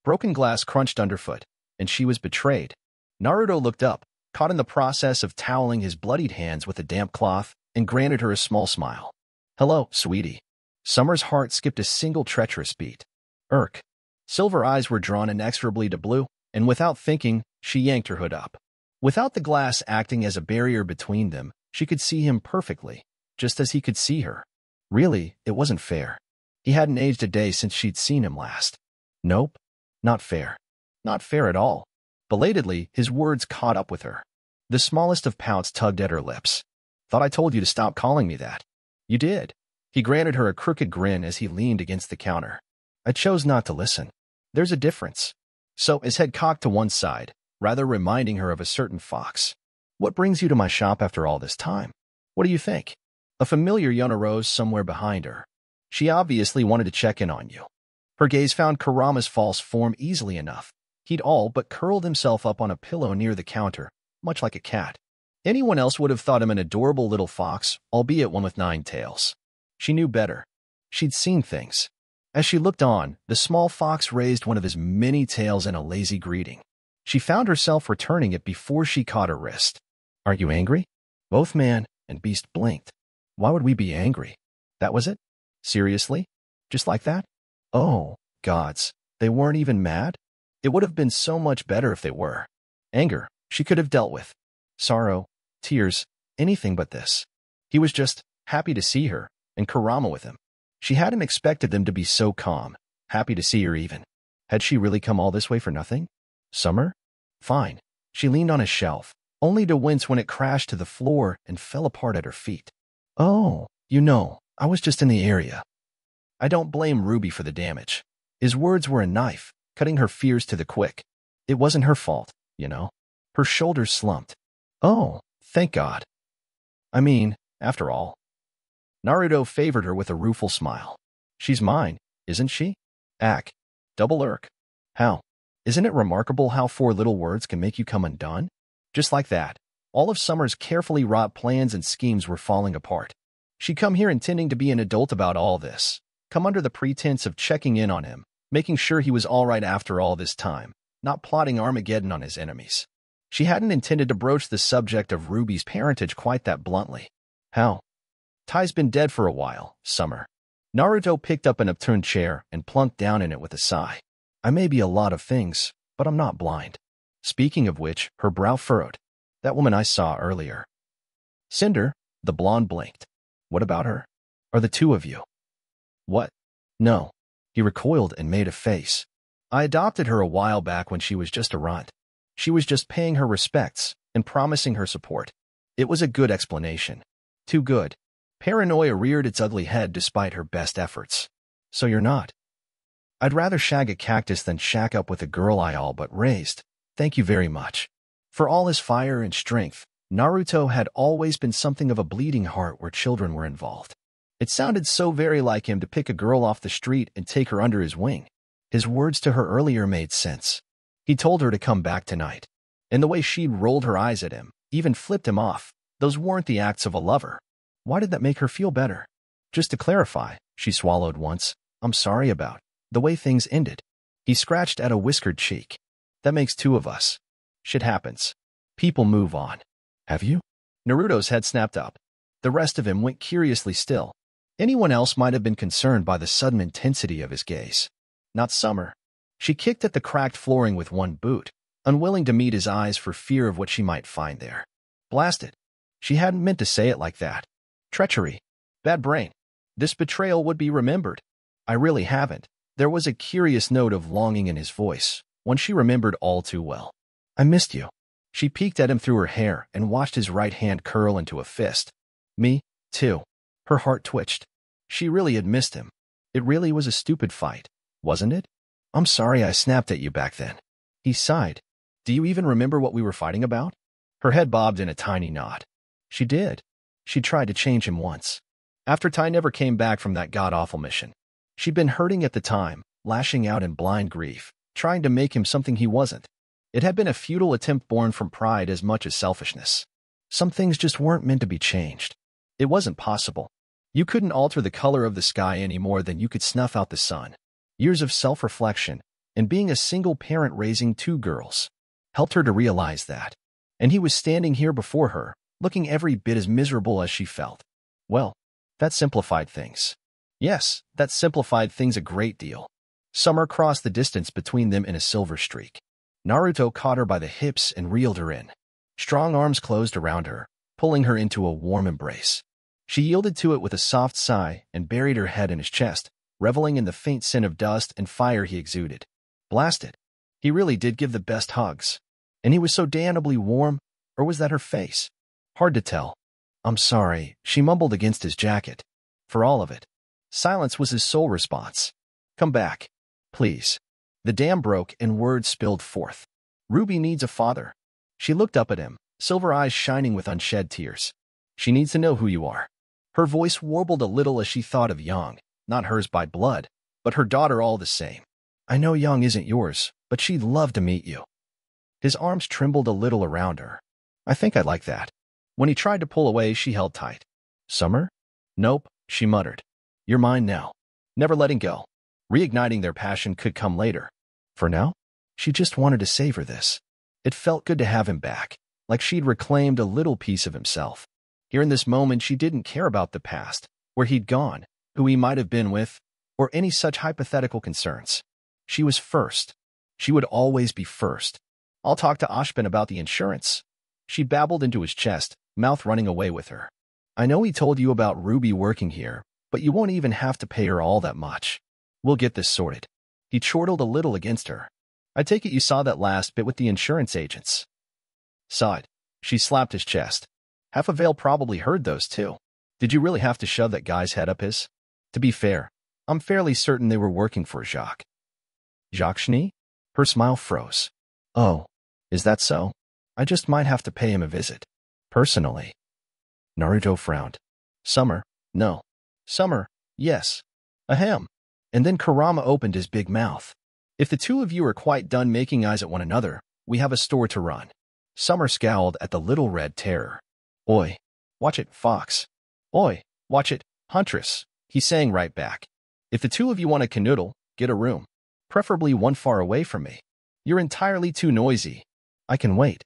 Broken glass crunched underfoot, and she was betrayed. Naruto looked up, caught in the process of toweling his bloodied hands with a damp cloth, and granted her a small smile. Hello, sweetie. Summer's heart skipped a single treacherous beat. Irk. Silver eyes were drawn inexorably to blue, and without thinking, she yanked her hood up. Without the glass acting as a barrier between them, she could see him perfectly, just as he could see her. Really, it wasn't fair. He hadn't aged a day since she'd seen him last. Nope, not fair. Not fair at all. Belatedly, his words caught up with her. The smallest of pouts tugged at her lips. Thought I told you to stop calling me that. You did. He granted her a crooked grin as he leaned against the counter. I chose not to listen. There's a difference. So, his head cocked to one side, rather reminding her of a certain fox. What brings you to my shop after all this time? What do you think? A familiar yawn arose somewhere behind her. She obviously wanted to check in on you. Her gaze found Kurama's false form easily enough. He'd all but curled himself up on a pillow near the counter, much like a cat. Anyone else would have thought him an adorable little fox, albeit one with nine tails. She knew better. She'd seen things. As she looked on, the small fox raised one of his many tails in a lazy greeting. She found herself returning it before she caught her wrist. Are you angry? Both man and beast blinked. Why would we be angry? That was it? Seriously? Just like that? Oh, gods, they weren't even mad? It would have been so much better if they were. Anger, she could have dealt with. Sorrow, tears, anything but this. He was just happy to see her, and Kurama with him. She hadn't expected them to be so calm, happy to see her even. Had she really come all this way for nothing? Summer? Fine. She leaned on a shelf, only to wince when it crashed to the floor and fell apart at her feet. Oh, you know, I was just in the area. I don't blame Ruby for the damage. His words were a knife, cutting her fears to the quick. It wasn't her fault, you know. Her shoulders slumped. Oh, thank God. I mean, after all, Naruto favored her with a rueful smile. She's mine, isn't she? Ack. Double irk. How? Isn't it remarkable how four little words can make you come undone? Just like that, all of Summer's carefully wrought plans and schemes were falling apart. She'd come here intending to be an adult about all this, come under the pretense of checking in on him, making sure he was all right after all this time, not plotting Armageddon on his enemies. She hadn't intended to broach the subject of Ruby's parentage quite that bluntly. How? Tai's been dead for a while, Summer. Naruto picked up an upturned chair and plunked down in it with a sigh. I may be a lot of things, but I'm not blind. Speaking of which, her brow furrowed. That woman I saw earlier. Cinder, the blonde blinked. What about her? Are the two of you? What? No. He recoiled and made a face. I adopted her a while back when she was just a runt. She was just paying her respects and promising her support. It was a good explanation. Too good. Paranoia reared its ugly head despite her best efforts. So you're not. I'd rather shag a cactus than shack up with a girl I all but raised. Thank you very much. For all his fire and strength, Naruto had always been something of a bleeding heart where children were involved. It sounded so very like him to pick a girl off the street and take her under his wing. His words to her earlier made sense. He told her to come back tonight. And the way she'd rolled her eyes at him, even flipped him off, those weren't the acts of a lover. Why did that make her feel better? Just to clarify, she swallowed once. I'm sorry about the way things ended. He scratched at a whiskered cheek. That makes two of us. Shit happens. People move on. Have you? Naruto's head snapped up. The rest of him went curiously still. Anyone else might have been concerned by the sudden intensity of his gaze. Not Summer. She kicked at the cracked flooring with one boot, unwilling to meet his eyes for fear of what she might find there. Blast it. She hadn't meant to say it like that. Treachery. Bad brain. This betrayal would be remembered. I really haven't. There was a curious note of longing in his voice, one she remembered all too well. I missed you. She peeked at him through her hair and watched his right hand curl into a fist. Me, too. Her heart twitched. She really had missed him. It really was a stupid fight, wasn't it? I'm sorry I snapped at you back then. He sighed. Do you even remember what we were fighting about? Her head bobbed in a tiny knot. She did. She tried to change him once. After Tai never came back from that god-awful mission. She'd been hurting at the time, lashing out in blind grief, trying to make him something he wasn't. It had been a futile attempt born from pride as much as selfishness. Some things just weren't meant to be changed. It wasn't possible. You couldn't alter the color of the sky any more than you could snuff out the sun. Years of self-reflection, and being a single parent raising two girls, helped her to realize that. And he was standing here before her, looking every bit as miserable as she felt. Well, that simplified things. Yes, that simplified things a great deal. Summer crossed the distance between them in a silver streak. Naruto caught her by the hips and reeled her in. Strong arms closed around her, pulling her into a warm embrace. She yielded to it with a soft sigh and buried her head in his chest, reveling in the faint scent of dust and fire he exuded. Blasted. He really did give the best hugs. And he was so damnably warm, or was that her face? Hard to tell. I'm sorry, she mumbled against his jacket. For all of it. Silence was his sole response. Come back. Please. The dam broke and words spilled forth. Ruby needs a father. She looked up at him, silver eyes shining with unshed tears. She needs to know who you are. Her voice warbled a little as she thought of Yang, not hers by blood, but her daughter all the same. I know Yang isn't yours, but she'd love to meet you. His arms trembled a little around her. I think I'd like that. When he tried to pull away, she held tight. Summer? Nope, she muttered. You're mine now. Never letting go. Reigniting their passion could come later. For now, she just wanted to savor this. It felt good to have him back, like she'd reclaimed a little piece of himself. Here in this moment, she didn't care about the past, where he'd gone, who he might have been with, or any such hypothetical concerns. She was first. She would always be first. I'll talk to Ozpin about the insurance. She babbled into his chest, mouth running away with her. I know he told you about Ruby working here, but you won't even have to pay her all that much. We'll get this sorted. He chortled a little against her. I take it you saw that last bit with the insurance agents. It. She slapped his chest. Half a Vale probably heard those too. Did you really have to shove that guy's head up his? To be fair, I'm fairly certain they were working for Jacques. Jacques Schnee? Her smile froze. Oh, is that so? I just might have to pay him a visit. Personally. Naruto frowned. Summer, no. Summer, yes. Ahem. And then Kurama opened his big mouth. If the two of you are quite done making eyes at one another, we have a store to run. Summer scowled at the little red terror. Oi, watch it, Fox. Oi, watch it, Huntress. He sang right back. If the two of you want to canoodle, get a room. Preferably one far away from me. You're entirely too noisy. I can wait.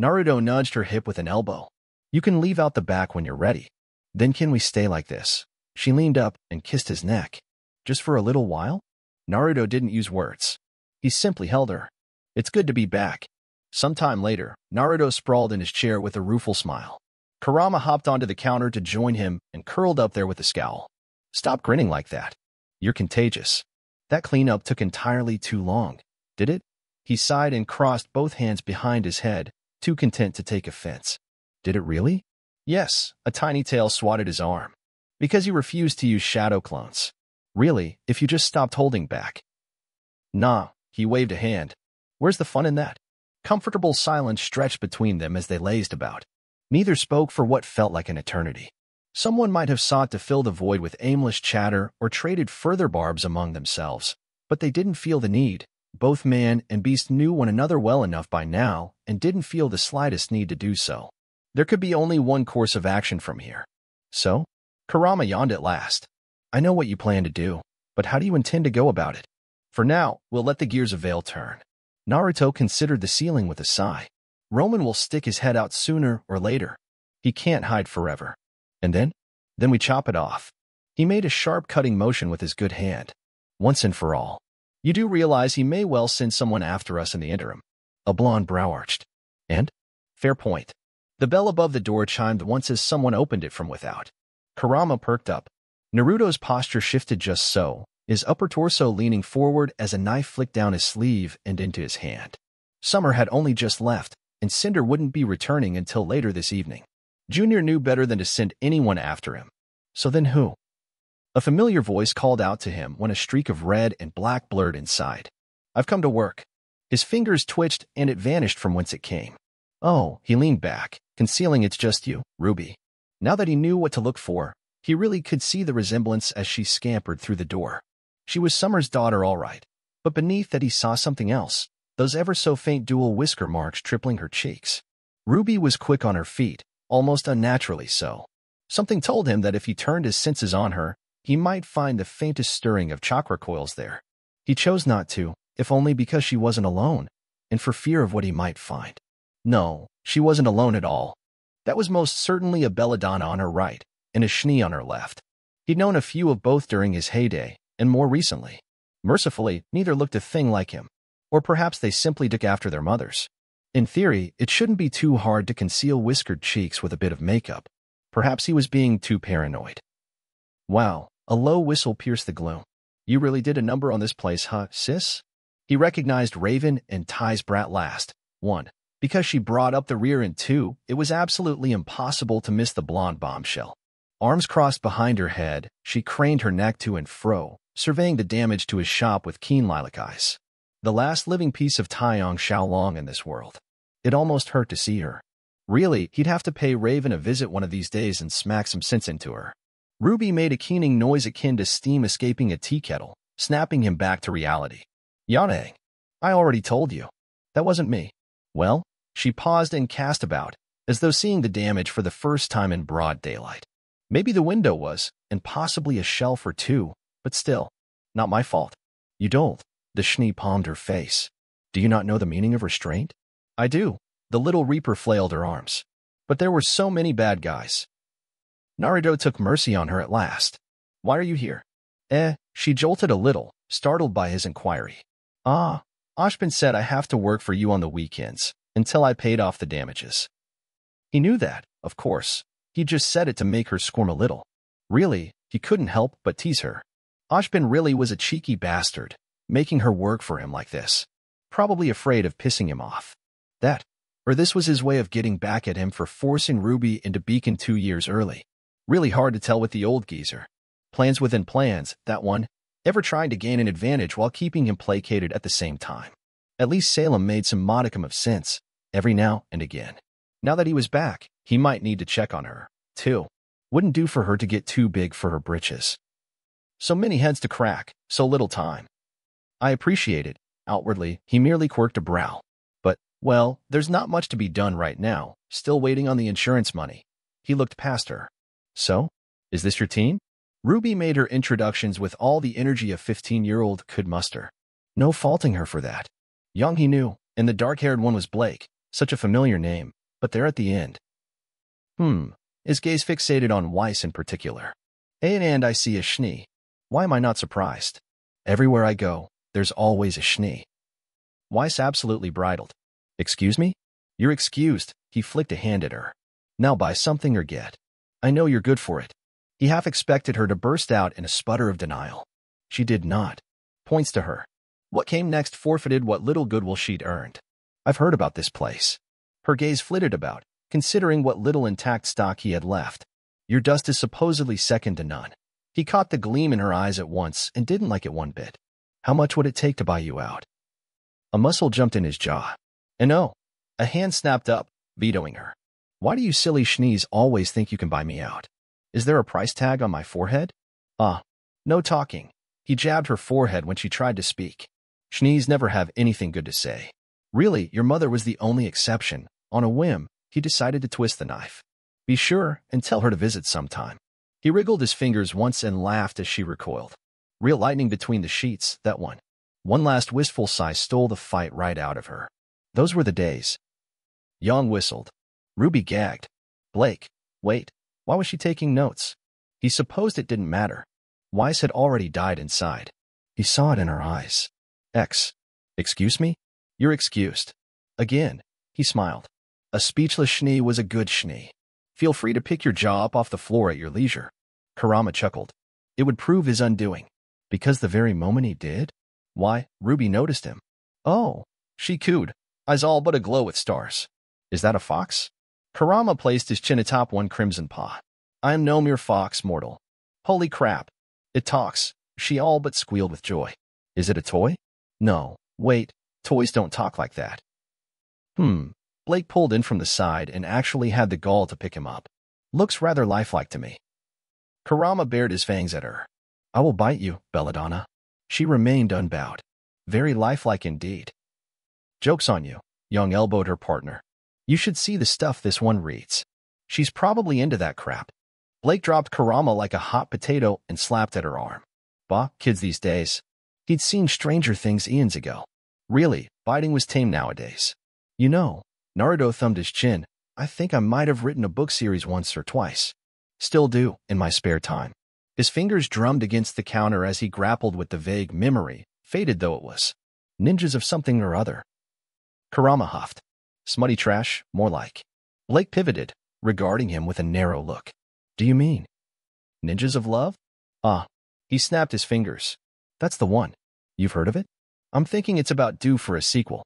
Naruto nudged her hip with an elbow. You can leave out the back when you're ready. Then can we stay like this? She leaned up and kissed his neck. Just for a little while? Naruto didn't use words. He simply held her. It's good to be back. Sometime later, Naruto sprawled in his chair with a rueful smile. Kurama hopped onto the counter to join him and curled up there with a scowl. Stop grinning like that. You're contagious. That cleanup took entirely too long, did it? He sighed and crossed both hands behind his head, too content to take offense. Did it really? Yes, a tiny tail swatted his arm because you refused to use shadow clones. Really, if you just stopped holding back. Nah, he waved a hand. Where's the fun in that? Comfortable silence stretched between them as they lazed about. Neither spoke for what felt like an eternity. Someone might have sought to fill the void with aimless chatter or traded further barbs among themselves, but they didn't feel the need. Both man and beast knew one another well enough by now and didn't feel the slightest need to do so. There could be only one course of action from here. So, Kurama yawned at last. I know what you plan to do, but how do you intend to go about it? For now, we'll let the gears of Vale turn. Naruto considered the ceiling with a sigh. Roman will stick his head out sooner or later. He can't hide forever. And then? Then we chop it off. He made a sharp cutting motion with his good hand. Once and for all. You do realize he may well send someone after us in the interim. A blonde brow arched. And? Fair point. The bell above the door chimed once as someone opened it from without. Kurama perked up. Naruto's posture shifted just so, his upper torso leaning forward as a knife flicked down his sleeve and into his hand. Summer had only just left, and Cinder wouldn't be returning until later this evening. Junior knew better than to send anyone after him. So then who? A familiar voice called out to him when a streak of red and black blurred inside. I've come to work. His fingers twitched and it vanished from whence it came. Oh, he leaned back, concealing it's just you, Ruby. Now that he knew what to look for, he really could see the resemblance as she scampered through the door. She was Summer's daughter all right, but beneath that he saw something else, those ever so faint dual whisker marks tripling her cheeks. Ruby was quick on her feet, almost unnaturally so. Something told him that if he turned his senses on her, he might find the faintest stirring of chakra coils there. He chose not to, if only because she wasn't alone, and for fear of what he might find. No, she wasn't alone at all. That was most certainly a belladonna on her right, and a schnee on her left. He'd known a few of both during his heyday, and more recently. Mercifully, neither looked a thing like him. Or perhaps they simply took after their mothers. In theory, it shouldn't be too hard to conceal whiskered cheeks with a bit of makeup. Perhaps he was being too paranoid. Wow, a low whistle pierced the gloom. You really did a number on this place, huh, sis? He recognized Raven and Tai's brat last. One, because she brought up the rear and two, it was absolutely impossible to miss the blonde bombshell. Arms crossed behind her head, she craned her neck to and fro, surveying the damage to his shop with keen lilac eyes. The last living piece of Taiyang Xiao Long in this world. It almost hurt to see her. Really, he'd have to pay Raven a visit one of these days and smack some sense into her. Ruby made a keening noise akin to steam escaping a tea kettle, snapping him back to reality. Yang, I already told you. That wasn't me. Well, she paused and cast about, as though seeing the damage for the first time in broad daylight. Maybe the window was, and possibly a shelf or two, but still, not my fault. You don't. The Schnee palmed her face. Do you not know the meaning of restraint? I do. The little reaper flailed her arms. But there were so many bad guys. Naruto took mercy on her at last. Why are you here? Eh, she jolted a little, startled by his inquiry. Ah, Ozpin said I have to work for you on the weekends, until I paid off the damages. He knew that, of course. He just said it to make her squirm a little. Really, he couldn't help but tease her. Ozpin really was a cheeky bastard, making her work for him like this. Probably afraid of pissing him off. That, or this was his way of getting back at him for forcing Ruby into Beacon two years early. Really hard to tell with the old geezer. Plans within plans, that one, ever trying to gain an advantage while keeping him placated at the same time. At least Salem made some modicum of sense, every now and again. Now that he was back, he might need to check on her, too. Wouldn't do for her to get too big for her britches. So many heads to crack, so little time. I appreciate it. Outwardly, he merely quirked a brow. But, well, there's not much to be done right now, still waiting on the insurance money. He looked past her. So, is this your team? Ruby made her introductions with all the energy a 15-year-old could muster. No faulting her for that. Yang he knew, and the dark-haired one was Blake, such a familiar name, but there at the end. Hmm, his gaze fixated on Weiss in particular. And and I see a Schnee. Why am I not surprised? Everywhere I go, there's always a Schnee. Weiss absolutely bridled. Excuse me? You're excused, he flicked a hand at her. Now buy something or get. I know you're good for it. He half expected her to burst out in a sputter of denial. She did not. Points to her. What came next forfeited what little goodwill she'd earned. I've heard about this place. Her gaze flitted about, considering what little intact stock he had left. Your dust is supposedly second to none. He caught the gleam in her eyes at once and didn't like it one bit. How much would it take to buy you out? A muscle jumped in his jaw. And oh, a hand snapped up, vetoing her. Why do you silly schnees always think you can buy me out? Is there a price tag on my forehead? Ah, no talking. He jabbed her forehead when she tried to speak. Schnees never have anything good to say. Really, your mother was the only exception. On a whim, he decided to twist the knife. Be sure and tell her to visit sometime. He wriggled his fingers once and laughed as she recoiled. Real lightning between the sheets, that one. One last wistful sigh stole the fight right out of her. Those were the days. Yang whistled. Ruby gagged. Blake, wait. Why was she taking notes? He supposed it didn't matter. Weiss had already died inside. He saw it in her eyes. X. Excuse me? You're excused. Again, he smiled. A speechless Schnee was a good Schnee. Feel free to pick your jaw up off the floor at your leisure. Kurama chuckled. it would prove his undoing. Because the very moment he did, why, Ruby noticed him. Oh, she cooed, eyes all but aglow with stars. Is that a fox? Kurama placed his chin atop one crimson paw. I am no mere fox, mortal. Holy crap. It talks. She all but squealed with joy. Is it a toy? No. Wait, toys don't talk like that. Hmm. Blake pulled in from the side and actually had the gall to pick him up. Looks rather lifelike to me. Kurama bared his fangs at her. I will bite you, Belladonna. She remained unbowed. Very lifelike indeed. Joke's on you, Yang elbowed her partner. You should see the stuff this one reads. She's probably into that crap. Blake dropped Kurama like a hot potato and slapped at her arm. Bah, kids these days. He'd seen stranger things eons ago. Really, biting was tame nowadays. You know, Naruto thumbed his chin. I think I might have written a book series once or twice. Still do, in my spare time. His fingers drummed against the counter as he grappled with the vague memory, faded though it was. Ninjas of something or other. Kurama huffed. Smutty trash, more like. Blake pivoted, regarding him with a narrow look. Do you mean? Ninjas of love? Ah. He snapped his fingers. That's the one. You've heard of it? I'm thinking it's about due for a sequel.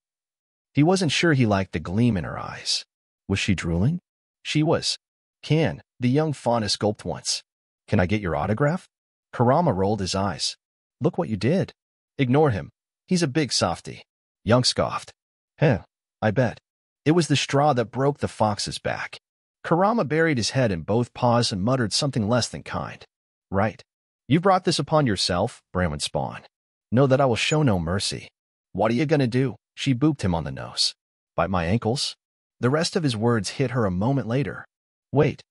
He wasn't sure he liked the gleam in her eyes. Was she drooling? She was. Can, the young faunus gulped once. Can I get your autograph? Kurama rolled his eyes. Look what you did. Ignore him. He's a big softy. Yang scoffed. Heh, I bet. It was the straw that broke the fox's back. Kurama buried his head in both paws and muttered something less than kind. Right. You brought this upon yourself, Branwen Spawn. Know that I will show no mercy. What are you gonna do? She booped him on the nose. Bite my ankles? The rest of his words hit her a moment later. Wait.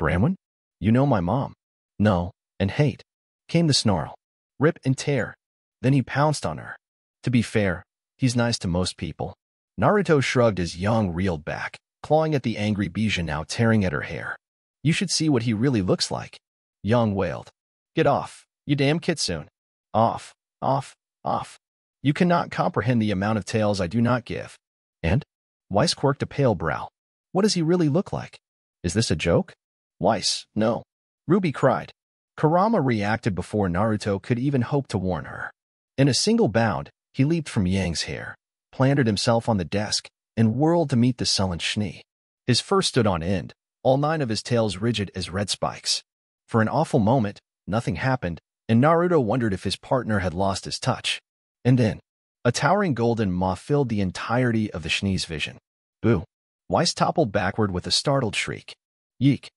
Branwen? You know my mom. No, and hate. Came the snarl. Rip and tear. Then he pounced on her. To be fair, he's nice to most people. Naruto shrugged as Yang reeled back, clawing at the angry Bijuu now tearing at her hair. You should see what he really looks like. Yang wailed. Get off, you damn kitsune. Off, off, off. You cannot comprehend the amount of tales I do not give. And? Weiss quirked a pale brow. What does he really look like? Is this a joke? Weiss, no. Ruby cried. Kurama reacted before Naruto could even hope to warn her. In a single bound, he leaped from Yang's hair, planted himself on the desk, and whirled to meet the sullen Schnee. His fur stood on end, all nine of his tails rigid as red spikes. For an awful moment, nothing happened, and Naruto wondered if his partner had lost his touch. And then, a towering golden maw filled the entirety of the Schnee's vision. Boo. Weiss toppled backward with a startled shriek. Yeek.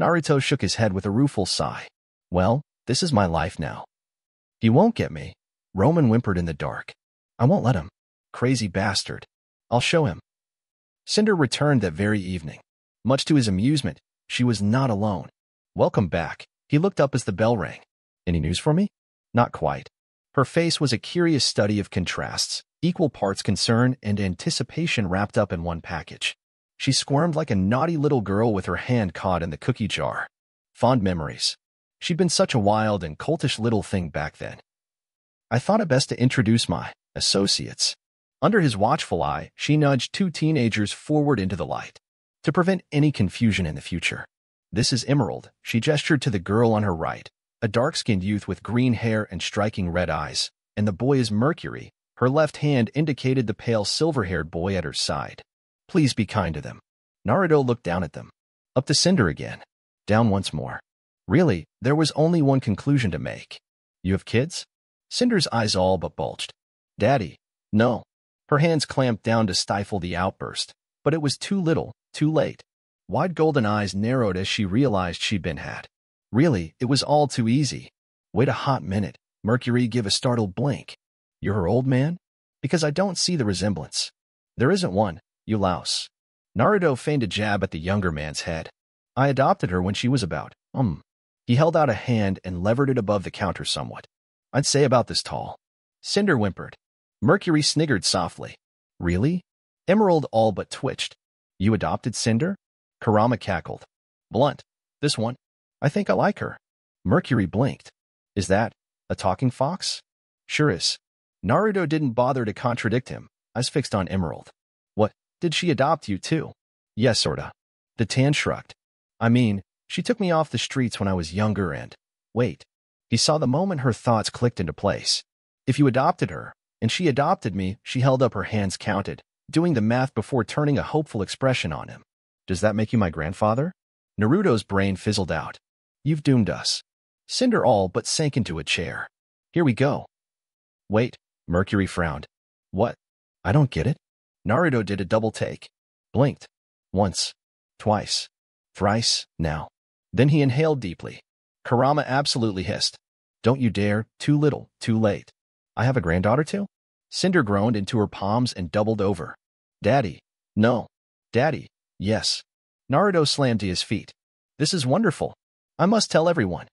Naruto shook his head with a rueful sigh. Well, this is my life now. He won't get me. Roman whimpered in the dark. I won't let him. Crazy bastard. I'll show him. Cinder returned that very evening. Much to his amusement, she was not alone. Welcome back. He looked up as the bell rang. Any news for me? Not quite. Her face was a curious study of contrasts, equal parts concern and anticipation wrapped up in one package. She squirmed like a naughty little girl with her hand caught in the cookie jar. Fond memories. She'd been such a wild and coltish little thing back then. I thought it best to introduce my associates. Under his watchful eye, she nudged two teenagers forward into the light to prevent any confusion in the future. This is Emerald, she gestured to the girl on her right, a dark-skinned youth with green hair and striking red eyes, and the boy is Mercury. Her left hand indicated the pale silver-haired boy at her side. Please be kind to them. Naruto looked down at them. Up to Cinder again. Down once more. Really, there was only one conclusion to make. You have kids? Cinder's eyes all but bulged. Daddy. No. Her hands clamped down to stifle the outburst, but it was too little, too late. Wide golden eyes narrowed as she realized she'd been had. Really, it was all too easy. Wait a hot minute. Mercury give a startled blink. You're her old man? Because I don't see the resemblance. There isn't one. You louse. Naruto feigned a jab at the younger man's head. I adopted her when she was about, um. He held out a hand and levered it above the counter somewhat. I'd say about this tall. Cinder whimpered. Mercury sniggered softly. Really? Emerald all but twitched. You adopted Cinder? Kurama cackled. Blunt. This one. I think I like her. Mercury blinked. Is that a talking fox? Sure is. Naruto didn't bother to contradict him, I was fixed on Emerald. What, did she adopt you too? Yes, sorta. The tan shrugged. I mean, she took me off the streets when I was younger and... Wait. He saw the moment her thoughts clicked into place. If you adopted her, and she adopted me, she held up her hands counted, doing the math before turning a hopeful expression on him. Does that make you my grandfather? Naruto's brain fizzled out. You've doomed us. Cinder all but sank into a chair. Here we go. Wait, Mercury frowned. What? I don't get it. Naruto did a double take. Blinked. Once. Twice. Thrice, now. Then he inhaled deeply. Kurama absolutely hissed. Don't you dare, too little, too late. I have a granddaughter too? Cinder groaned into her palms and doubled over. Daddy. No. Daddy. Yes. Naruto slammed to his feet. This is wonderful. I must tell everyone.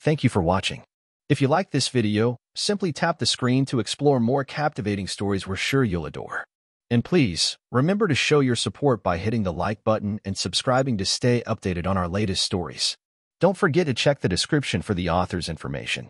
Thank you for watching. If you like this video, simply tap the screen to explore more captivating stories we're sure you'll adore. And please, remember to show your support by hitting the like button and subscribing to stay updated on our latest stories. Don't forget to check the description for the author's information.